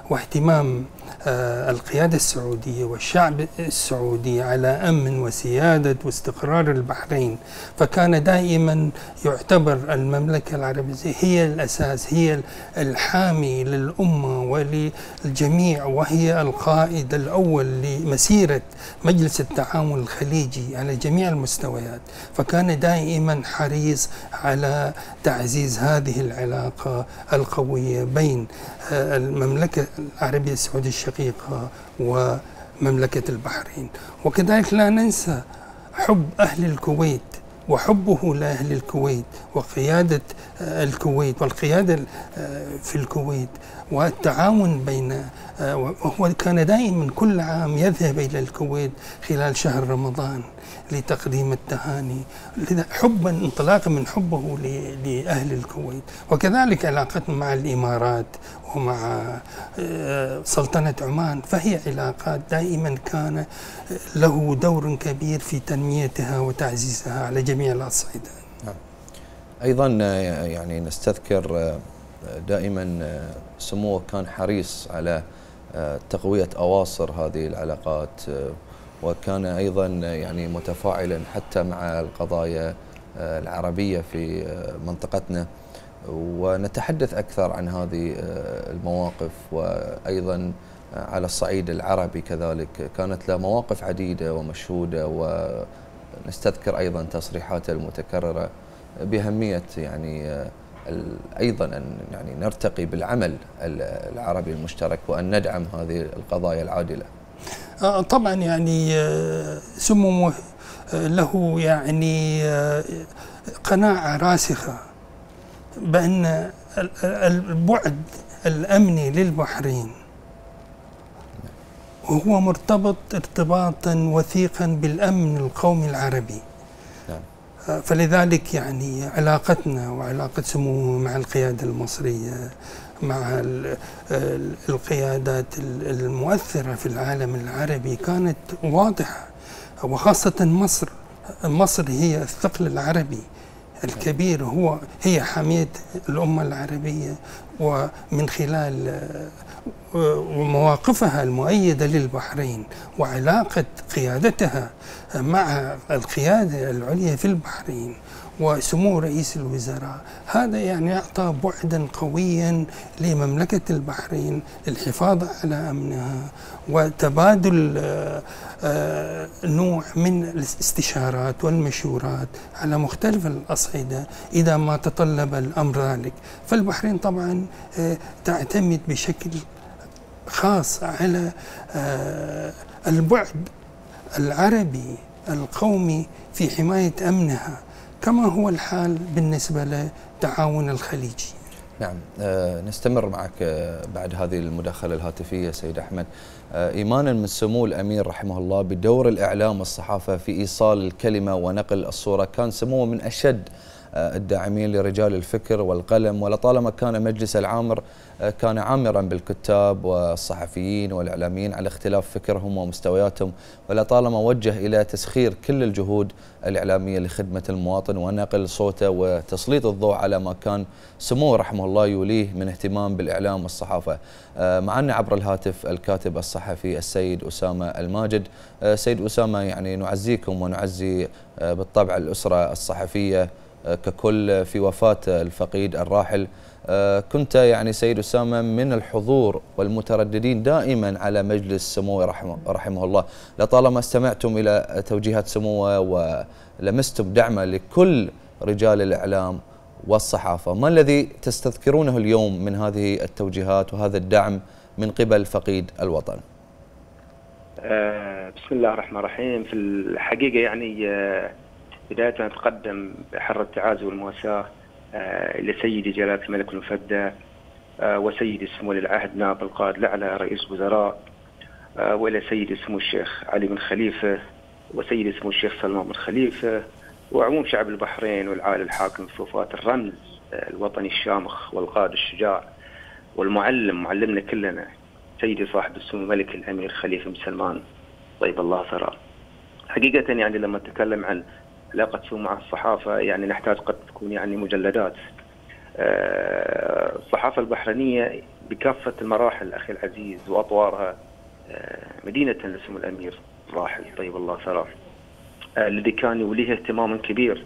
واهتمام آه، القيادة السعودية والشعب السعودي على أمن وسيادة واستقرار البحرين. فكان دائما يعتبر المملكة العربية هي الأساس هي الحامي للأمة وللجميع وهي القائد الأول لمسيرة مجلس التعاون الخليجي على جميع المستويات. فكان دائما حريص على تعزيز هذه العلاقة القوية بين آه، المملكة العربية السعودية الشقيقة ومملكة البحرين. وكذلك لا ننسى حب أهل الكويت وحبه لأهل الكويت وقيادة آه، الكويت والقيادة آه، في الكويت والتعاون بين وهو كان دائما كل عام يذهب إلى الكويت خلال شهر رمضان لتقديم التهاني حبا انطلاقا من حبه لأهل الكويت. وكذلك علاقتنا مع الإمارات ومع آه، سلطنة عمان فهي علاقات دائما كان له دور كبير في تنميتها وتعزيزها على جميع الأصعدة. نعم. أيضا آه، يعني نستذكر آه، دائما سموه كان حريص على تقوية أواصر هذه العلاقات وكان أيضا يعني متفاعلا حتى مع القضايا آه، العربية في آه، منطقتنا. ونتحدث أكثر عن هذه آه، المواقف. وأيضا على الصعيد العربي كذلك كانت له مواقف عديدة ومشهودة ونستذكر أيضا تصريحاته المتكررة بأهمية يعني أيضا أن يعني نرتقي بالعمل العربي المشترك وأن ندعم هذه القضايا العادلة. آه، طبعا يعني آه، سمو آه، له يعني قناعة راسخة بأن البعد الأمني للبحرين وهو مرتبط ارتباطا وثيقا بالأمن القومي العربي. نعم. فلذلك يعني علاقتنا وعلاقة سموه مع القيادة المصرية مع القيادات المؤثرة في العالم العربي كانت واضحة. وخاصة مصر مصر هي الثقل العربي الكبير. هو هي حامية الأمة العربية. ومن خلال ومواقفها المؤيدة للبحرين وعلاقة قيادتها مع القيادة العليا في البحرين وسمو رئيس الوزراء. هذا يعني أعطى بعدا قويا لمملكة البحرين للحفاظ على أمنها وتبادل آه، نوع من الاستشارات والمشورات على مختلف الأصعدة إذا ما تطلب الأمر ذلك. فالبحرين طبعا آه، تعتمد بشكل خاص على آه، البعد العربي القومي في حماية أمنها كما هو الحال بالنسبة للتعاون الخليجي نعم آه نستمر معك آه بعد هذه المداخلة الهاتفية سيد أحمد. إيمانا من سمو الأمير رحمه الله بدور الإعلام والصحافة في إيصال الكلمة ونقل الصورة. كان سموه من أشد الداعمين لرجال الفكر والقلم. ولطالما كان مجلس العامر آه، كان عامرا بالكتاب والصحفيين والإعلاميين على اختلاف فكرهم ومستوياتهم. ولطالما وجه إلى تسخير كل الجهود الإعلامية لخدمة المواطن ونقل صوته وتسليط الضوء على ما كان سموه رحمه الله يوليه من اهتمام بالإعلام والصحافة. آه، معنا عبر الهاتف الكاتب الصحفي السيد أسامة الماجد. سيد أسامة يعني نعزيكم ونعزي بالطبع الأسرة الصحفية ككل في وفاة الفقيد الراحل. آه، كنت يعني سيد أسامة من الحضور والمترددين دائما على مجلس سموه رحمه, رحمه الله. لطالما استمعتم إلى توجيهات سموه ولمستم دعمه لكل رجال الإعلام والصحافة ما الذي تستذكرونه اليوم من هذه التوجيهات وهذا الدعم من قبل فقيد الوطن؟ آه، بسم الله الرحمن الرحيم. في الحقيقة يعني آه، بداية أتقدم بحر التعازي والمواساة آه، إلى سيدي جلالة الملك المفدى آه، وسيدي سمو العهد نائب القائد الأعلى رئيس الوزراء آه، وإلى سيدي سمو الشيخ علي بن خليفة وسيدي سمو الشيخ سلمان بن خليفة وعموم شعب البحرين والعائلة الحاكم في وفاة الرمز الوطني الشامخ والقائد الشجاع والمعلم معلمنا كلنا سيدي صاحب السمو الملك الأمير خليفة بن سلمان طيب الله ثراه. حقيقة يعني لما نتكلم عن علاقة سوء مع الصحافة يعني نحتاج قد تكون يعني مجلدات. آه، الصحافة البحرينية بكافة المراحل أخي العزيز وأطوارها آه، مدينة لسمو الأمير راحل طيب الله ثراه آه، الذي كان يوليه اهتماما كبير.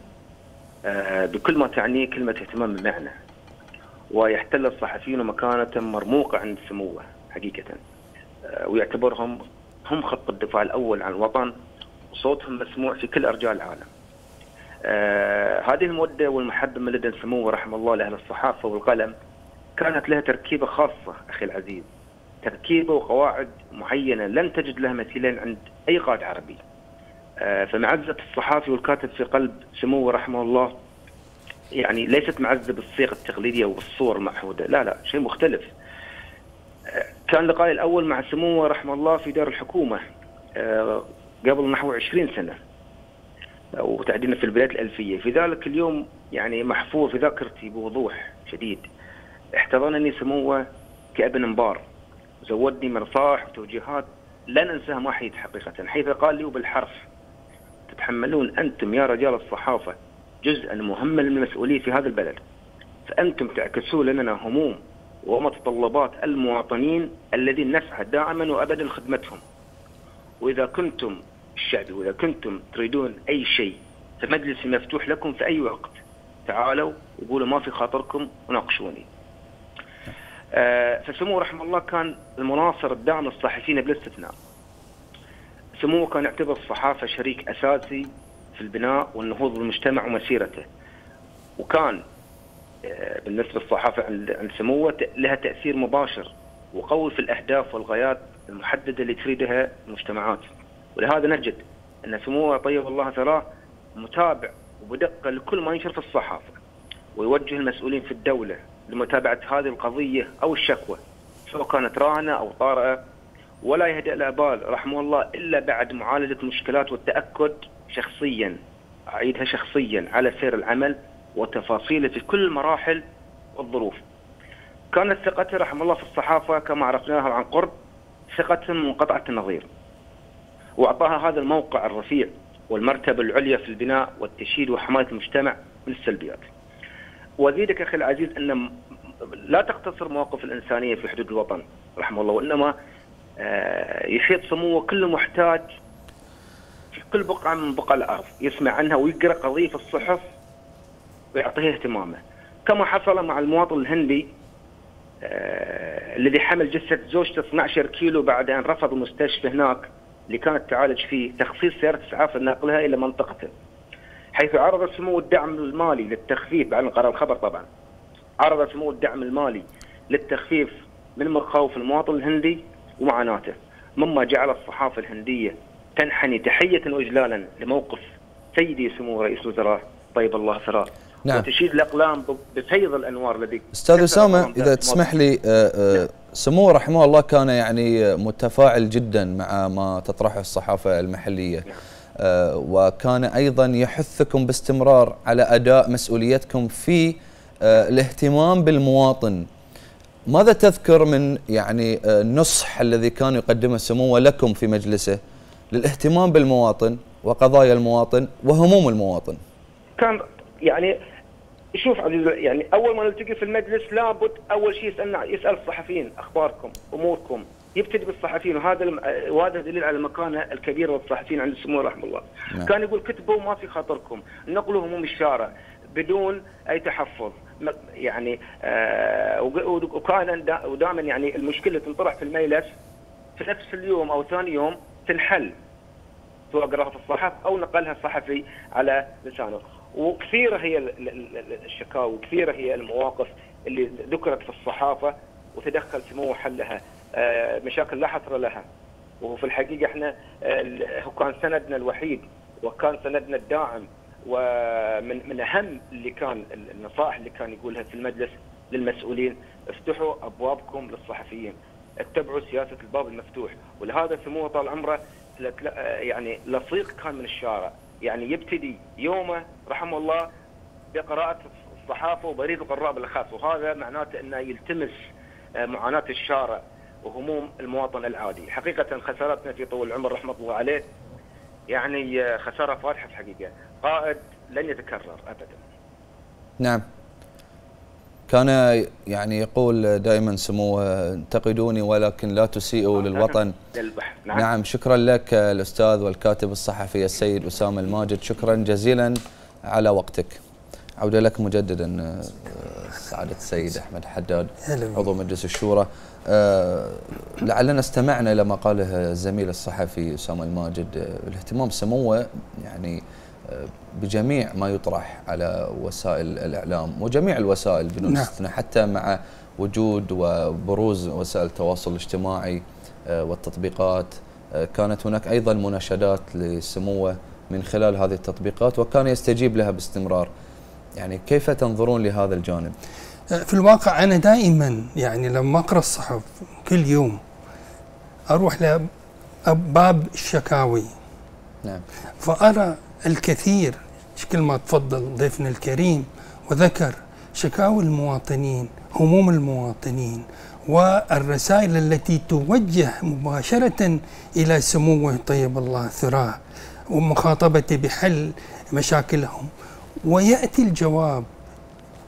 بكل ما تعنيه كلمة اهتمام بمعنى. ويحتل الصحفيون مكانة مرموقة عند سموه حقيقة. ويعتبرهم هم خط الدفاع الأول عن الوطن وصوتهم مسموع في كل أرجاء العالم. آه هذه المودة والمحبة من لدن سموه رحمه الله لأهل الصحافة والقلم كانت لها تركيبة خاصة أخي العزيز. تركيبة وقواعد معينة لن تجد لها مثيلين عند أي قائد عربي. آه فمعزة الصحافي والكاتب في قلب سموه رحمه الله يعني ليست معزة بالصيغة التقليدية وبالصور المعهودة. لا لا شيء مختلف. آه كان لقائي الأول مع سموه رحمه الله في دار الحكومة قبل نحو 20 سنة. وتحديدا في البدايات الألفية. في ذلك اليوم يعني محفور في ذاكرتي بوضوح شديد. احتضنني سموه كأبن مبار. زودني من نصائح وتوجيهات. لن انساها ما حيث حقيقة. حيث قال لي وبالحرف تتحملون أنتم يا رجال الصحافة جزءا مهما من المسؤولية في هذا البلد. فأنتم تعكسون لنا هموم ومتطلبات المواطنين الذين نسعى دائما وأبدا لخدمتهم. وإذا كنتم الشعبي وإذا كنتم تريدون أي شيء فمجلسي مفتوح لكم في أي وقت. تعالوا وقولوا ما في خاطركم وناقشوني. آه فسموه رحمه الله كان المناصر الداعم للصحفيين بلا استثناء سموه كان يعتبر الصحافة شريك أساسي في البناء والنهوض بالمجتمع ومسيرته. وكان آه بالنسبة للصحافة عند سموه لها تأثير مباشر وقوي في الأهداف والغايات المحددة اللي تريدها المجتمعات. ولهذا نجد أن سموه طيب الله ثراه متابع وبدقة لكل ما ينشر في الصحافة ويوجه المسؤولين في الدولة لمتابعة هذه القضية أو الشكوى سواء كانت راهنة أو طارئة ولا يهدأ له بال رحمه الله إلا بعد معالجة المشكلات والتأكد شخصيا أعيدها شخصيا على سير العمل وتفاصيله في كل المراحل والظروف. كانت ثقته رحمه الله في الصحافة كما عرفناها عن قرب ثقة منقطعة النظير. وأعطاها هذا الموقع الرفيع والمرتبة العليا في البناء والتشييد وحماية المجتمع من السلبيات. وأزيدك أخي العزيز أن لا تقتصر مواقف الإنسانية في حدود الوطن رحمه الله وإنما آه، يحيط سموه كل محتاج في كل بقعة من بقع الأرض يسمع عنها ويقرأ قضية في الصحف ويعطيها اهتمامه. كما حصل مع المواطن الهندي آه، الذي حمل جثة زوجته 12 كيلو بعد أن رفض المستشفى هناك اللي كانت تعالج فيه تخصيص سيارة إسعاف لنقلها إلى منطقته حيث عرض سمو الدعم المالي للتخفيف بعد قرار الخبر طبعا عرض سمو الدعم المالي للتخفيف من مخاوف المواطن الهندي ومعاناته مما جعل الصحافة الهندية تنحني تحية وإجلالا لموقف سيدي سمو رئيس الوزراء طيب الله ثراه نعم. وتشيد الأقلام بفيض الأنوار الذي أستاذ أسامة إذا تسمح لي آه، آه، نعم. سموه رحمه الله كان يعني متفاعل جدا مع ما تطرحه الصحافة المحلية. آه، وكان أيضا يحثكم باستمرار على أداء مسؤوليتكم في آه، الاهتمام بالمواطن. ماذا تذكر من يعني آه، النصح الذي كان يقدمه سموه لكم في مجلسه للاهتمام بالمواطن وقضايا المواطن وهموم المواطن؟ كان يعني شوف عزيز يعني أول ما نلتقي في المجلس لابد أول شيء يسالنا يسأل الصحفيين أخباركم أموركم يبتدي بالصحفيين وهذا وهذا دليل على المكانه الكبيره للصحفيين عند السمو رحمه الله. نعم. كان يقول كتبوا ما في خاطركم، نقلوا هموم الشارع بدون أي تحفظ. يعني آه وكان ودائما يعني المشكلة تنطرح في المجلس في نفس اليوم أو ثاني يوم تنحل سواء قراها في الصحف أو نقلها الصحفي على لسانه. وكثيرة هي الشكاوى وكثيرة هي المواقف اللي ذكرت في الصحافة وتدخل سمو حلها آه، مشاكل لا حصر لها. وفي الحقيقة إحنا آه، هو كان سندنا الوحيد وكان سندنا الداعم ومن من أهم اللي كان النصائح اللي كان يقولها في المجلس للمسؤولين افتحوا أبوابكم للصحفيين اتبعوا سياسة الباب المفتوح. ولهذا سموه طال عمره يعني لصيق كان من الشارع. يعني يبتدي يومه رحمه الله بقراءة الصحافة وبريد القراء بالأخص. وهذا معناته أنه يلتمس آه، معاناة الشارع وهموم المواطن العادي. حقيقة خسارتنا في طول العمر رحمة الله عليه يعني آه، خسارة فادحة في الحقيقة قائد لن يتكرر أبدا. نعم. كان يعني يقول دائما سموه انتقدوني ولكن لا تسيئوا للوطن. نعم. نعم شكرا لك الأستاذ والكاتب الصحفي السيد أسامة الماجد. شكرا جزيلا على وقتك. عودة لك مجددا سعادة السيد أحمد حداد عضو مجلس الشورى. أه لعلنا استمعنا إلى ما قاله الزميل الصحفي أسامة الماجد. الاهتمام سموه يعني بجميع ما يطرح على وسائل الإعلام وجميع الوسائل بدون نعم. استثناء حتى مع وجود وبروز وسائل التواصل الاجتماعي آه، والتطبيقات آه، كانت هناك أيضا مناشدات لسموه من خلال هذه التطبيقات وكان يستجيب لها باستمرار يعني كيف تنظرون لهذا الجانب؟ آه، في الواقع أنا دائما يعني لما أقرأ الصحف كل يوم أروح لباب الشكاوي نعم فأرى الكثير. كل ما تفضل ضيفنا الكريم وذكر شكاوى المواطنين هموم المواطنين والرسائل التي توجه مباشرة إلى سموه طيب الله ثراه ومخاطبته بحل مشاكلهم. ويأتي الجواب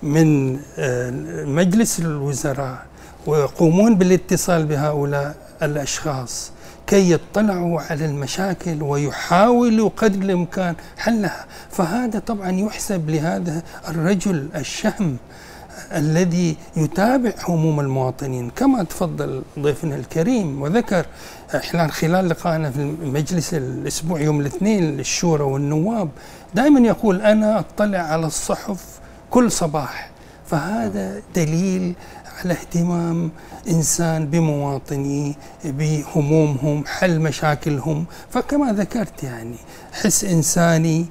من آه، مجلس الوزراء ويقومون بالاتصال بهؤلاء الأشخاص. كي يطلعوا على المشاكل ويحاولوا قدر الإمكان حلها. فهذا طبعا يحسب لهذا الرجل الشهم الذي يتابع هموم المواطنين. كما تفضل ضيفنا الكريم وذكر إحنا خلال لقائنا في المجلس الأسبوع يوم الاثنين للشورى والنواب دائما يقول أنا أطلع على الصحف كل صباح. فهذا دليل على اهتمام انسان بمواطنيه بهمومهم حل مشاكلهم فكما ذكرت يعني حس إنساني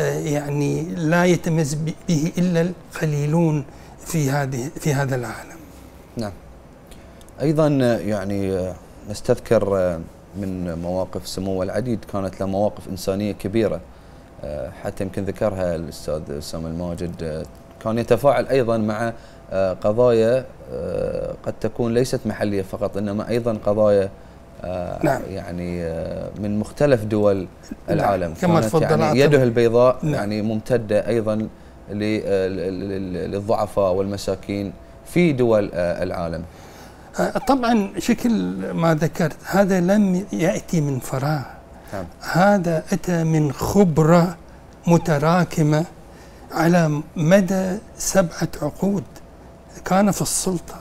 آه، يعني لا يتمز به إلا القليلون في هذه في هذا العالم. نعم. أيضا يعني نستذكر من مواقف سمو العديد كانت له مواقف إنسانية كبيرة آه، حتى يمكن ذكرها الأستاذ اسامه الماجد آه، كان يتفاعل أيضا مع قضايا آه، قد تكون ليست محلية فقط إنما أيضا قضايا آه، نعم. يعني آه، من مختلف دول نعم. العالم كما كانت يعني يده البيضاء نعم. يعني ممتدة أيضا للضعفاء والمساكين في دول العالم طبعا شكل ما ذكرت هذا لم يأتي من فراغ نعم. هذا أتى من خبرة متراكمة على مدى سبعة عقود كان في السلطة.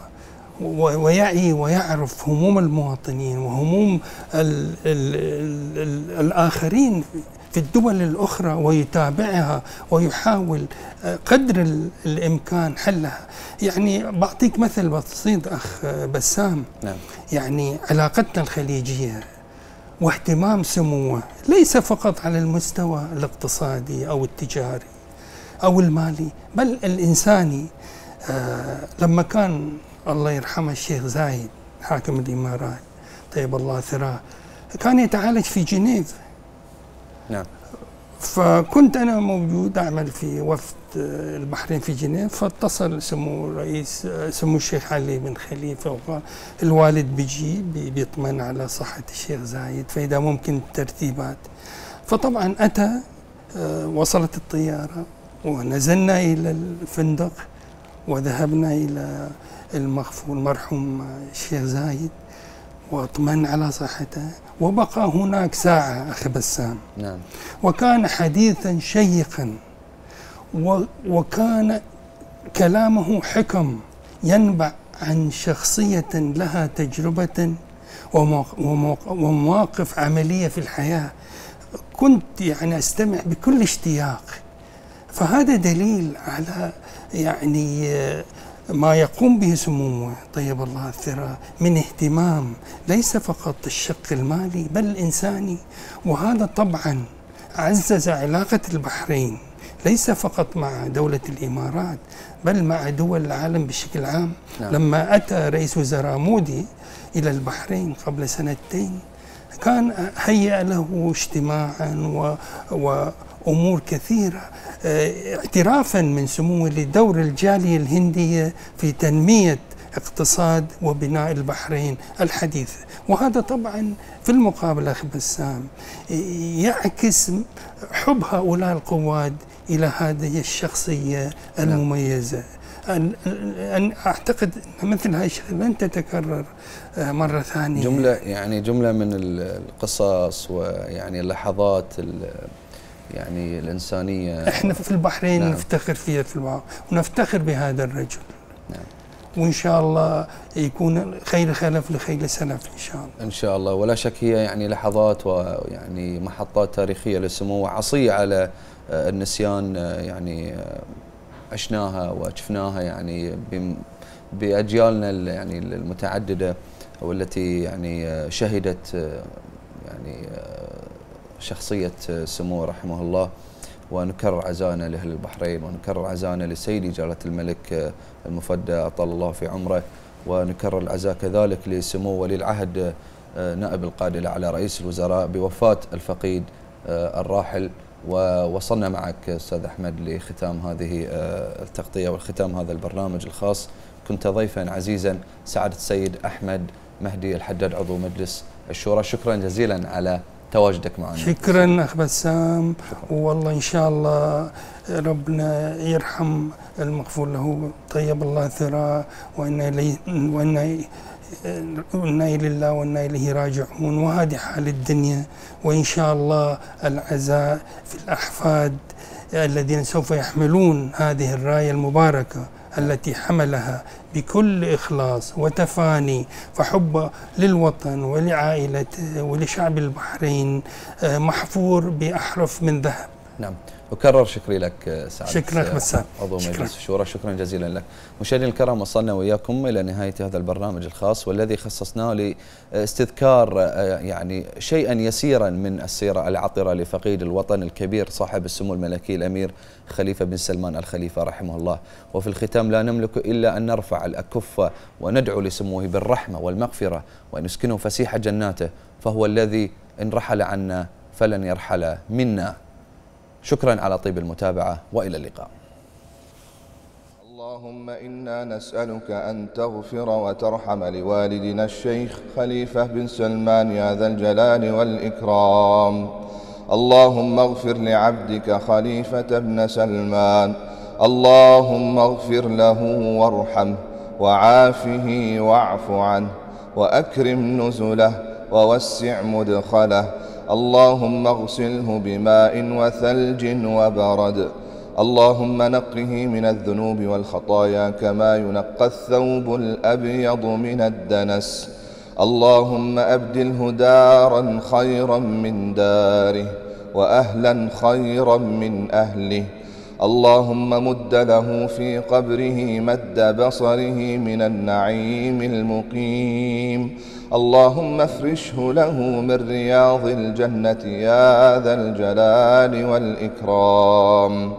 ويعي ويعرف هموم المواطنين وهموم ال ال ال الآخرين في الدول الأخرى ويتابعها ويحاول قدر الإمكان حلها. يعني بعطيك مثل بسيط أخ بسام. نعم. يعني علاقتنا الخليجية واهتمام سموه ليس فقط على المستوى الاقتصادي أو التجاري أو المالي بل الإنساني. آه لما كان الله يرحمه الشيخ زايد حاكم الإمارات طيب الله ثراه كان يتعالج في جنيف. نعم. فكنت أنا موجود أعمل في وفد البحرين في جنيف فاتصل سمو رئيس سمو الشيخ علي بن خليفة وقال الوالد بيجي بيطمن على صحة الشيخ زايد فإذا ممكن ترتيبات. فطبعا أتى آه، وصلت الطيارة ونزلنا إلى الفندق. وذهبنا إلى المغفور المرحوم الشيخ زايد واطمن على صحته وبقى هناك ساعة أخي بسام. نعم. وكان حديثا شيقا وكان كلامه حكم ينبع عن شخصية لها تجربة ومواقف عملية في الحياة. كنت يعني أستمع بكل اشتياق. فهذا دليل على يعني ما يقوم به سموه طيب الله الثراء من اهتمام. ليس فقط الشق المالي بل الإنساني. وهذا طبعا عزز علاقة البحرين. ليس فقط مع دولة الإمارات بل مع دول العالم بشكل عام. نعم. لما أتى رئيس وزراء مودي إلى البحرين قبل سنتين كان هيأ له اجتماعا و, و أمور كثيرة. آه، اعترافا من سموه لدور الجالية الهندية في تنمية اقتصاد وبناء البحرين الحديثه وهذا طبعا في المقابل أخي بسام يعكس حب هؤلاء القواد إلى هذه الشخصية المميزة. أن, أعتقد أن مثل هذه الشيء لن تتكرر آه، مرة ثانية. جملة يعني جملة من القصص ويعني اللحظات يعني الإنسانية إحنا في البحرين نعم. نفتخر فيها في البحر ونفتخر بهذا الرجل نعم. وإن شاء الله يكون خير خلف لخير سلف إن شاء الله إن شاء الله ولا شك هي يعني لحظات ويعني محطات تاريخية للسمو وعصية على آه، النسيان آه، يعني آه، عشناها وشفناها يعني بأجيالنا يعني المتعددة والتي يعني شهدت يعني شخصية سموه رحمه الله ونكرر عزانا لأهل البحرين ونكرر عزانا لسيدي جلالة الملك المفدى أطال الله في عمره ونكرر العزاء كذلك لسمو ولي العهد نائب القائد الأعلى رئيس الوزراء بوفاة الفقيد الراحل. ووصلنا معك أستاذ أحمد لختام هذه آه، التغطية والختام هذا البرنامج الخاص. كنت ضيفا عزيزا سعادة السيد أحمد مهدي الحداد عضو مجلس الشورى. شكرا جزيلا على تواجدك معنا. شكرا أخ بسام. والله إن شاء الله ربنا يرحم المغفور له. طيب الله ثراه. وان اليه وان إنا لله وإنا إليه راجعون. وهذه حال الدنيا. وإن شاء الله العزاء في الأحفاد الذين سوف يحملون هذه الراية المباركة التي حملها بكل إخلاص وتفاني فحب للوطن ولعائلته ولشعب البحرين آه، محفور بأحرف من ذهب. نعم. أكرر شكري لك سعد. شكرا بسام عضو مجلس الشورى. شكرا جزيلا لك. مشاهدينا الكرام وصلنا وياكم إلى نهاية هذا البرنامج الخاص والذي خصصناه لاستذكار يعني شيئا يسيرا من السيرة العطرة لفقيد الوطن الكبير صاحب السمو الملكي الأمير خليفة بن سلمان الخليفة رحمه الله. وفي الختام لا نملك إلا أن نرفع الأكف وندعو لسموه بالرحمة والمغفرة وأن يسكنه فسيح جناته فهو الذي إن رحل عنا فلن يرحل منا. شكرا على طيب المتابعة وإلى اللقاء. اللهم إنا نسألك أن تغفر وترحم لوالدنا الشيخ خليفة بن سلمان يا ذا الجلال والإكرام. اللهم اغفر لعبدك خليفة بن سلمان. اللهم اغفر له وارحمه وعافه واعف عنه وأكرم نزله ووسع مدخله اللهم اغسله بماء وثلج وبرد. اللهم نقه من الذنوب والخطايا كما ينقى الثوب الأبيض من الدنس. اللهم أبدله دارا خيرا من داره وأهلا خيرا من أهله. اللهم مد له في قبره مد بصره من النعيم المقيم. اللهم افرشه له من رياض الجنة يا ذا الجلال والإكرام.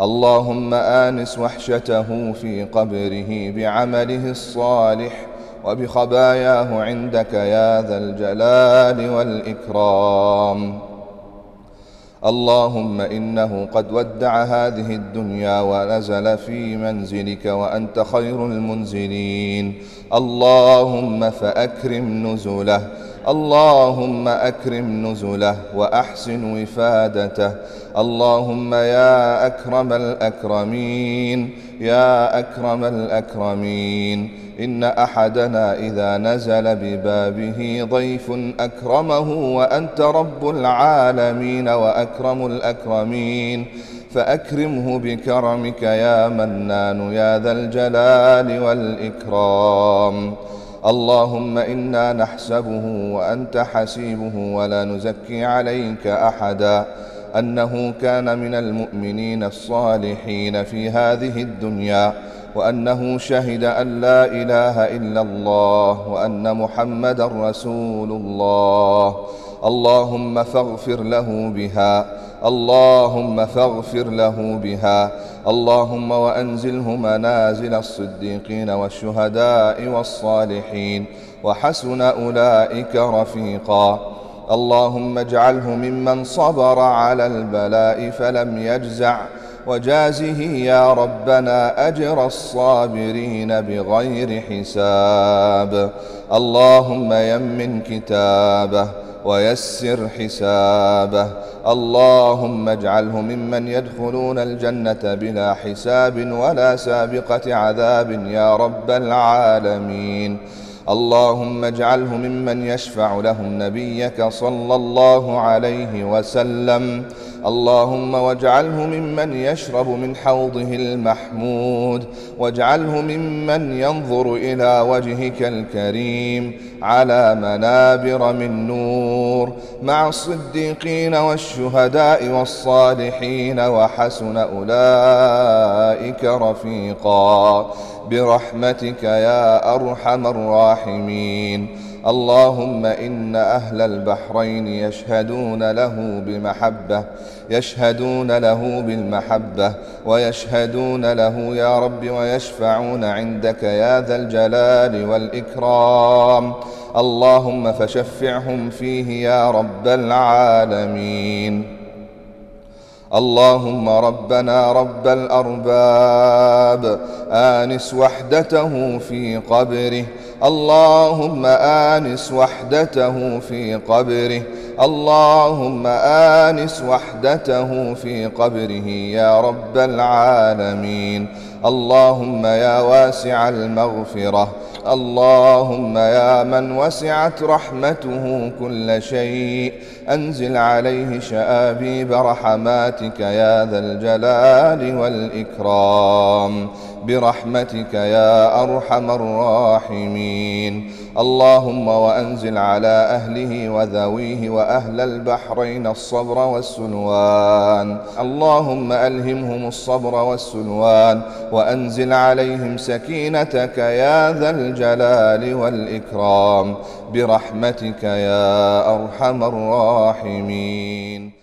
اللهم آنس وحشته في قبره بعمله الصالح وبخباياه عندك يا ذا الجلال والإكرام. اللهم إنه قد ودع هذه الدنيا ونزل في منزلك وأنت خير المنزلين. اللهم فأكرم نزله اللهم أكرم نزله وأحسن وفادته. اللهم يا أكرم الأكرمين يا أكرم الأكرمين. إن أحدنا إذا نزل ببابه ضيف أكرمه وأنت رب العالمين وأكرم الأكرمين. فأكرمه بكرمك يا منان يا ذا الجلال والإكرام. اللهم إنا نحسبه وأنت حسيبه ولا نزكي عليك أحدا أنه كان من المؤمنين الصالحين في هذه الدنيا وأنه شهد أن لا إله إلا الله وأن محمد رسول الله اللهم فاغفر له بها اللهم فاغفر له بها. اللهم وأنزله منازل الصديقين والشهداء والصالحين. وحسن أولئك رفيقا. اللهم اجعله ممن صبر على البلاء فلم يجزع. وجازه يا ربنا أجر الصابرين بغير حساب. اللهم يمن كتابه. ويسر حسابه. اللهم اجعله ممن يدخلون الجنة بلا حساب ولا سابقة عذاب يا رب العالمين. اللهم اجعله ممن يشفع لهم نبيك صلى الله عليه وسلم. اللهم واجعله ممن يشرب من حوضه المحمود واجعله ممن ينظر إلى وجهك الكريم على منابر من نور مع الصديقين والشهداء والصالحين وحسن أولئك رفيقا. برحمتك يا أرحم الراحمين. اللهم إن أهل البحرين يشهدون له بمحبة يشهدون له بالمحبة ويشهدون له يا رب ويشفعون عندك يا ذا الجلال والإكرام. اللهم فشفعهم فيه يا رب العالمين. اللهم ربنا رب الأرباب آنس وحدته في قبره اللهم آنس وحدته في قبره. اللهم آنس وحدته في قبره يا رب العالمين. اللهم يا واسع المغفرة. اللهم يا من وسعت رحمته كل شيء. أنزل عليه شآبيب رحماتك يا ذا الجلال والإكرام. برحمتك يا أرحم الراحمين. اللهم وأنزل على أهله وذويه وأهل البحرين الصبر والسلوان. اللهم ألهمهم الصبر والسلوان. وأنزل عليهم سكينتك يا ذا الجلال والإكرام. برحمتك يا أرحم الراحمين.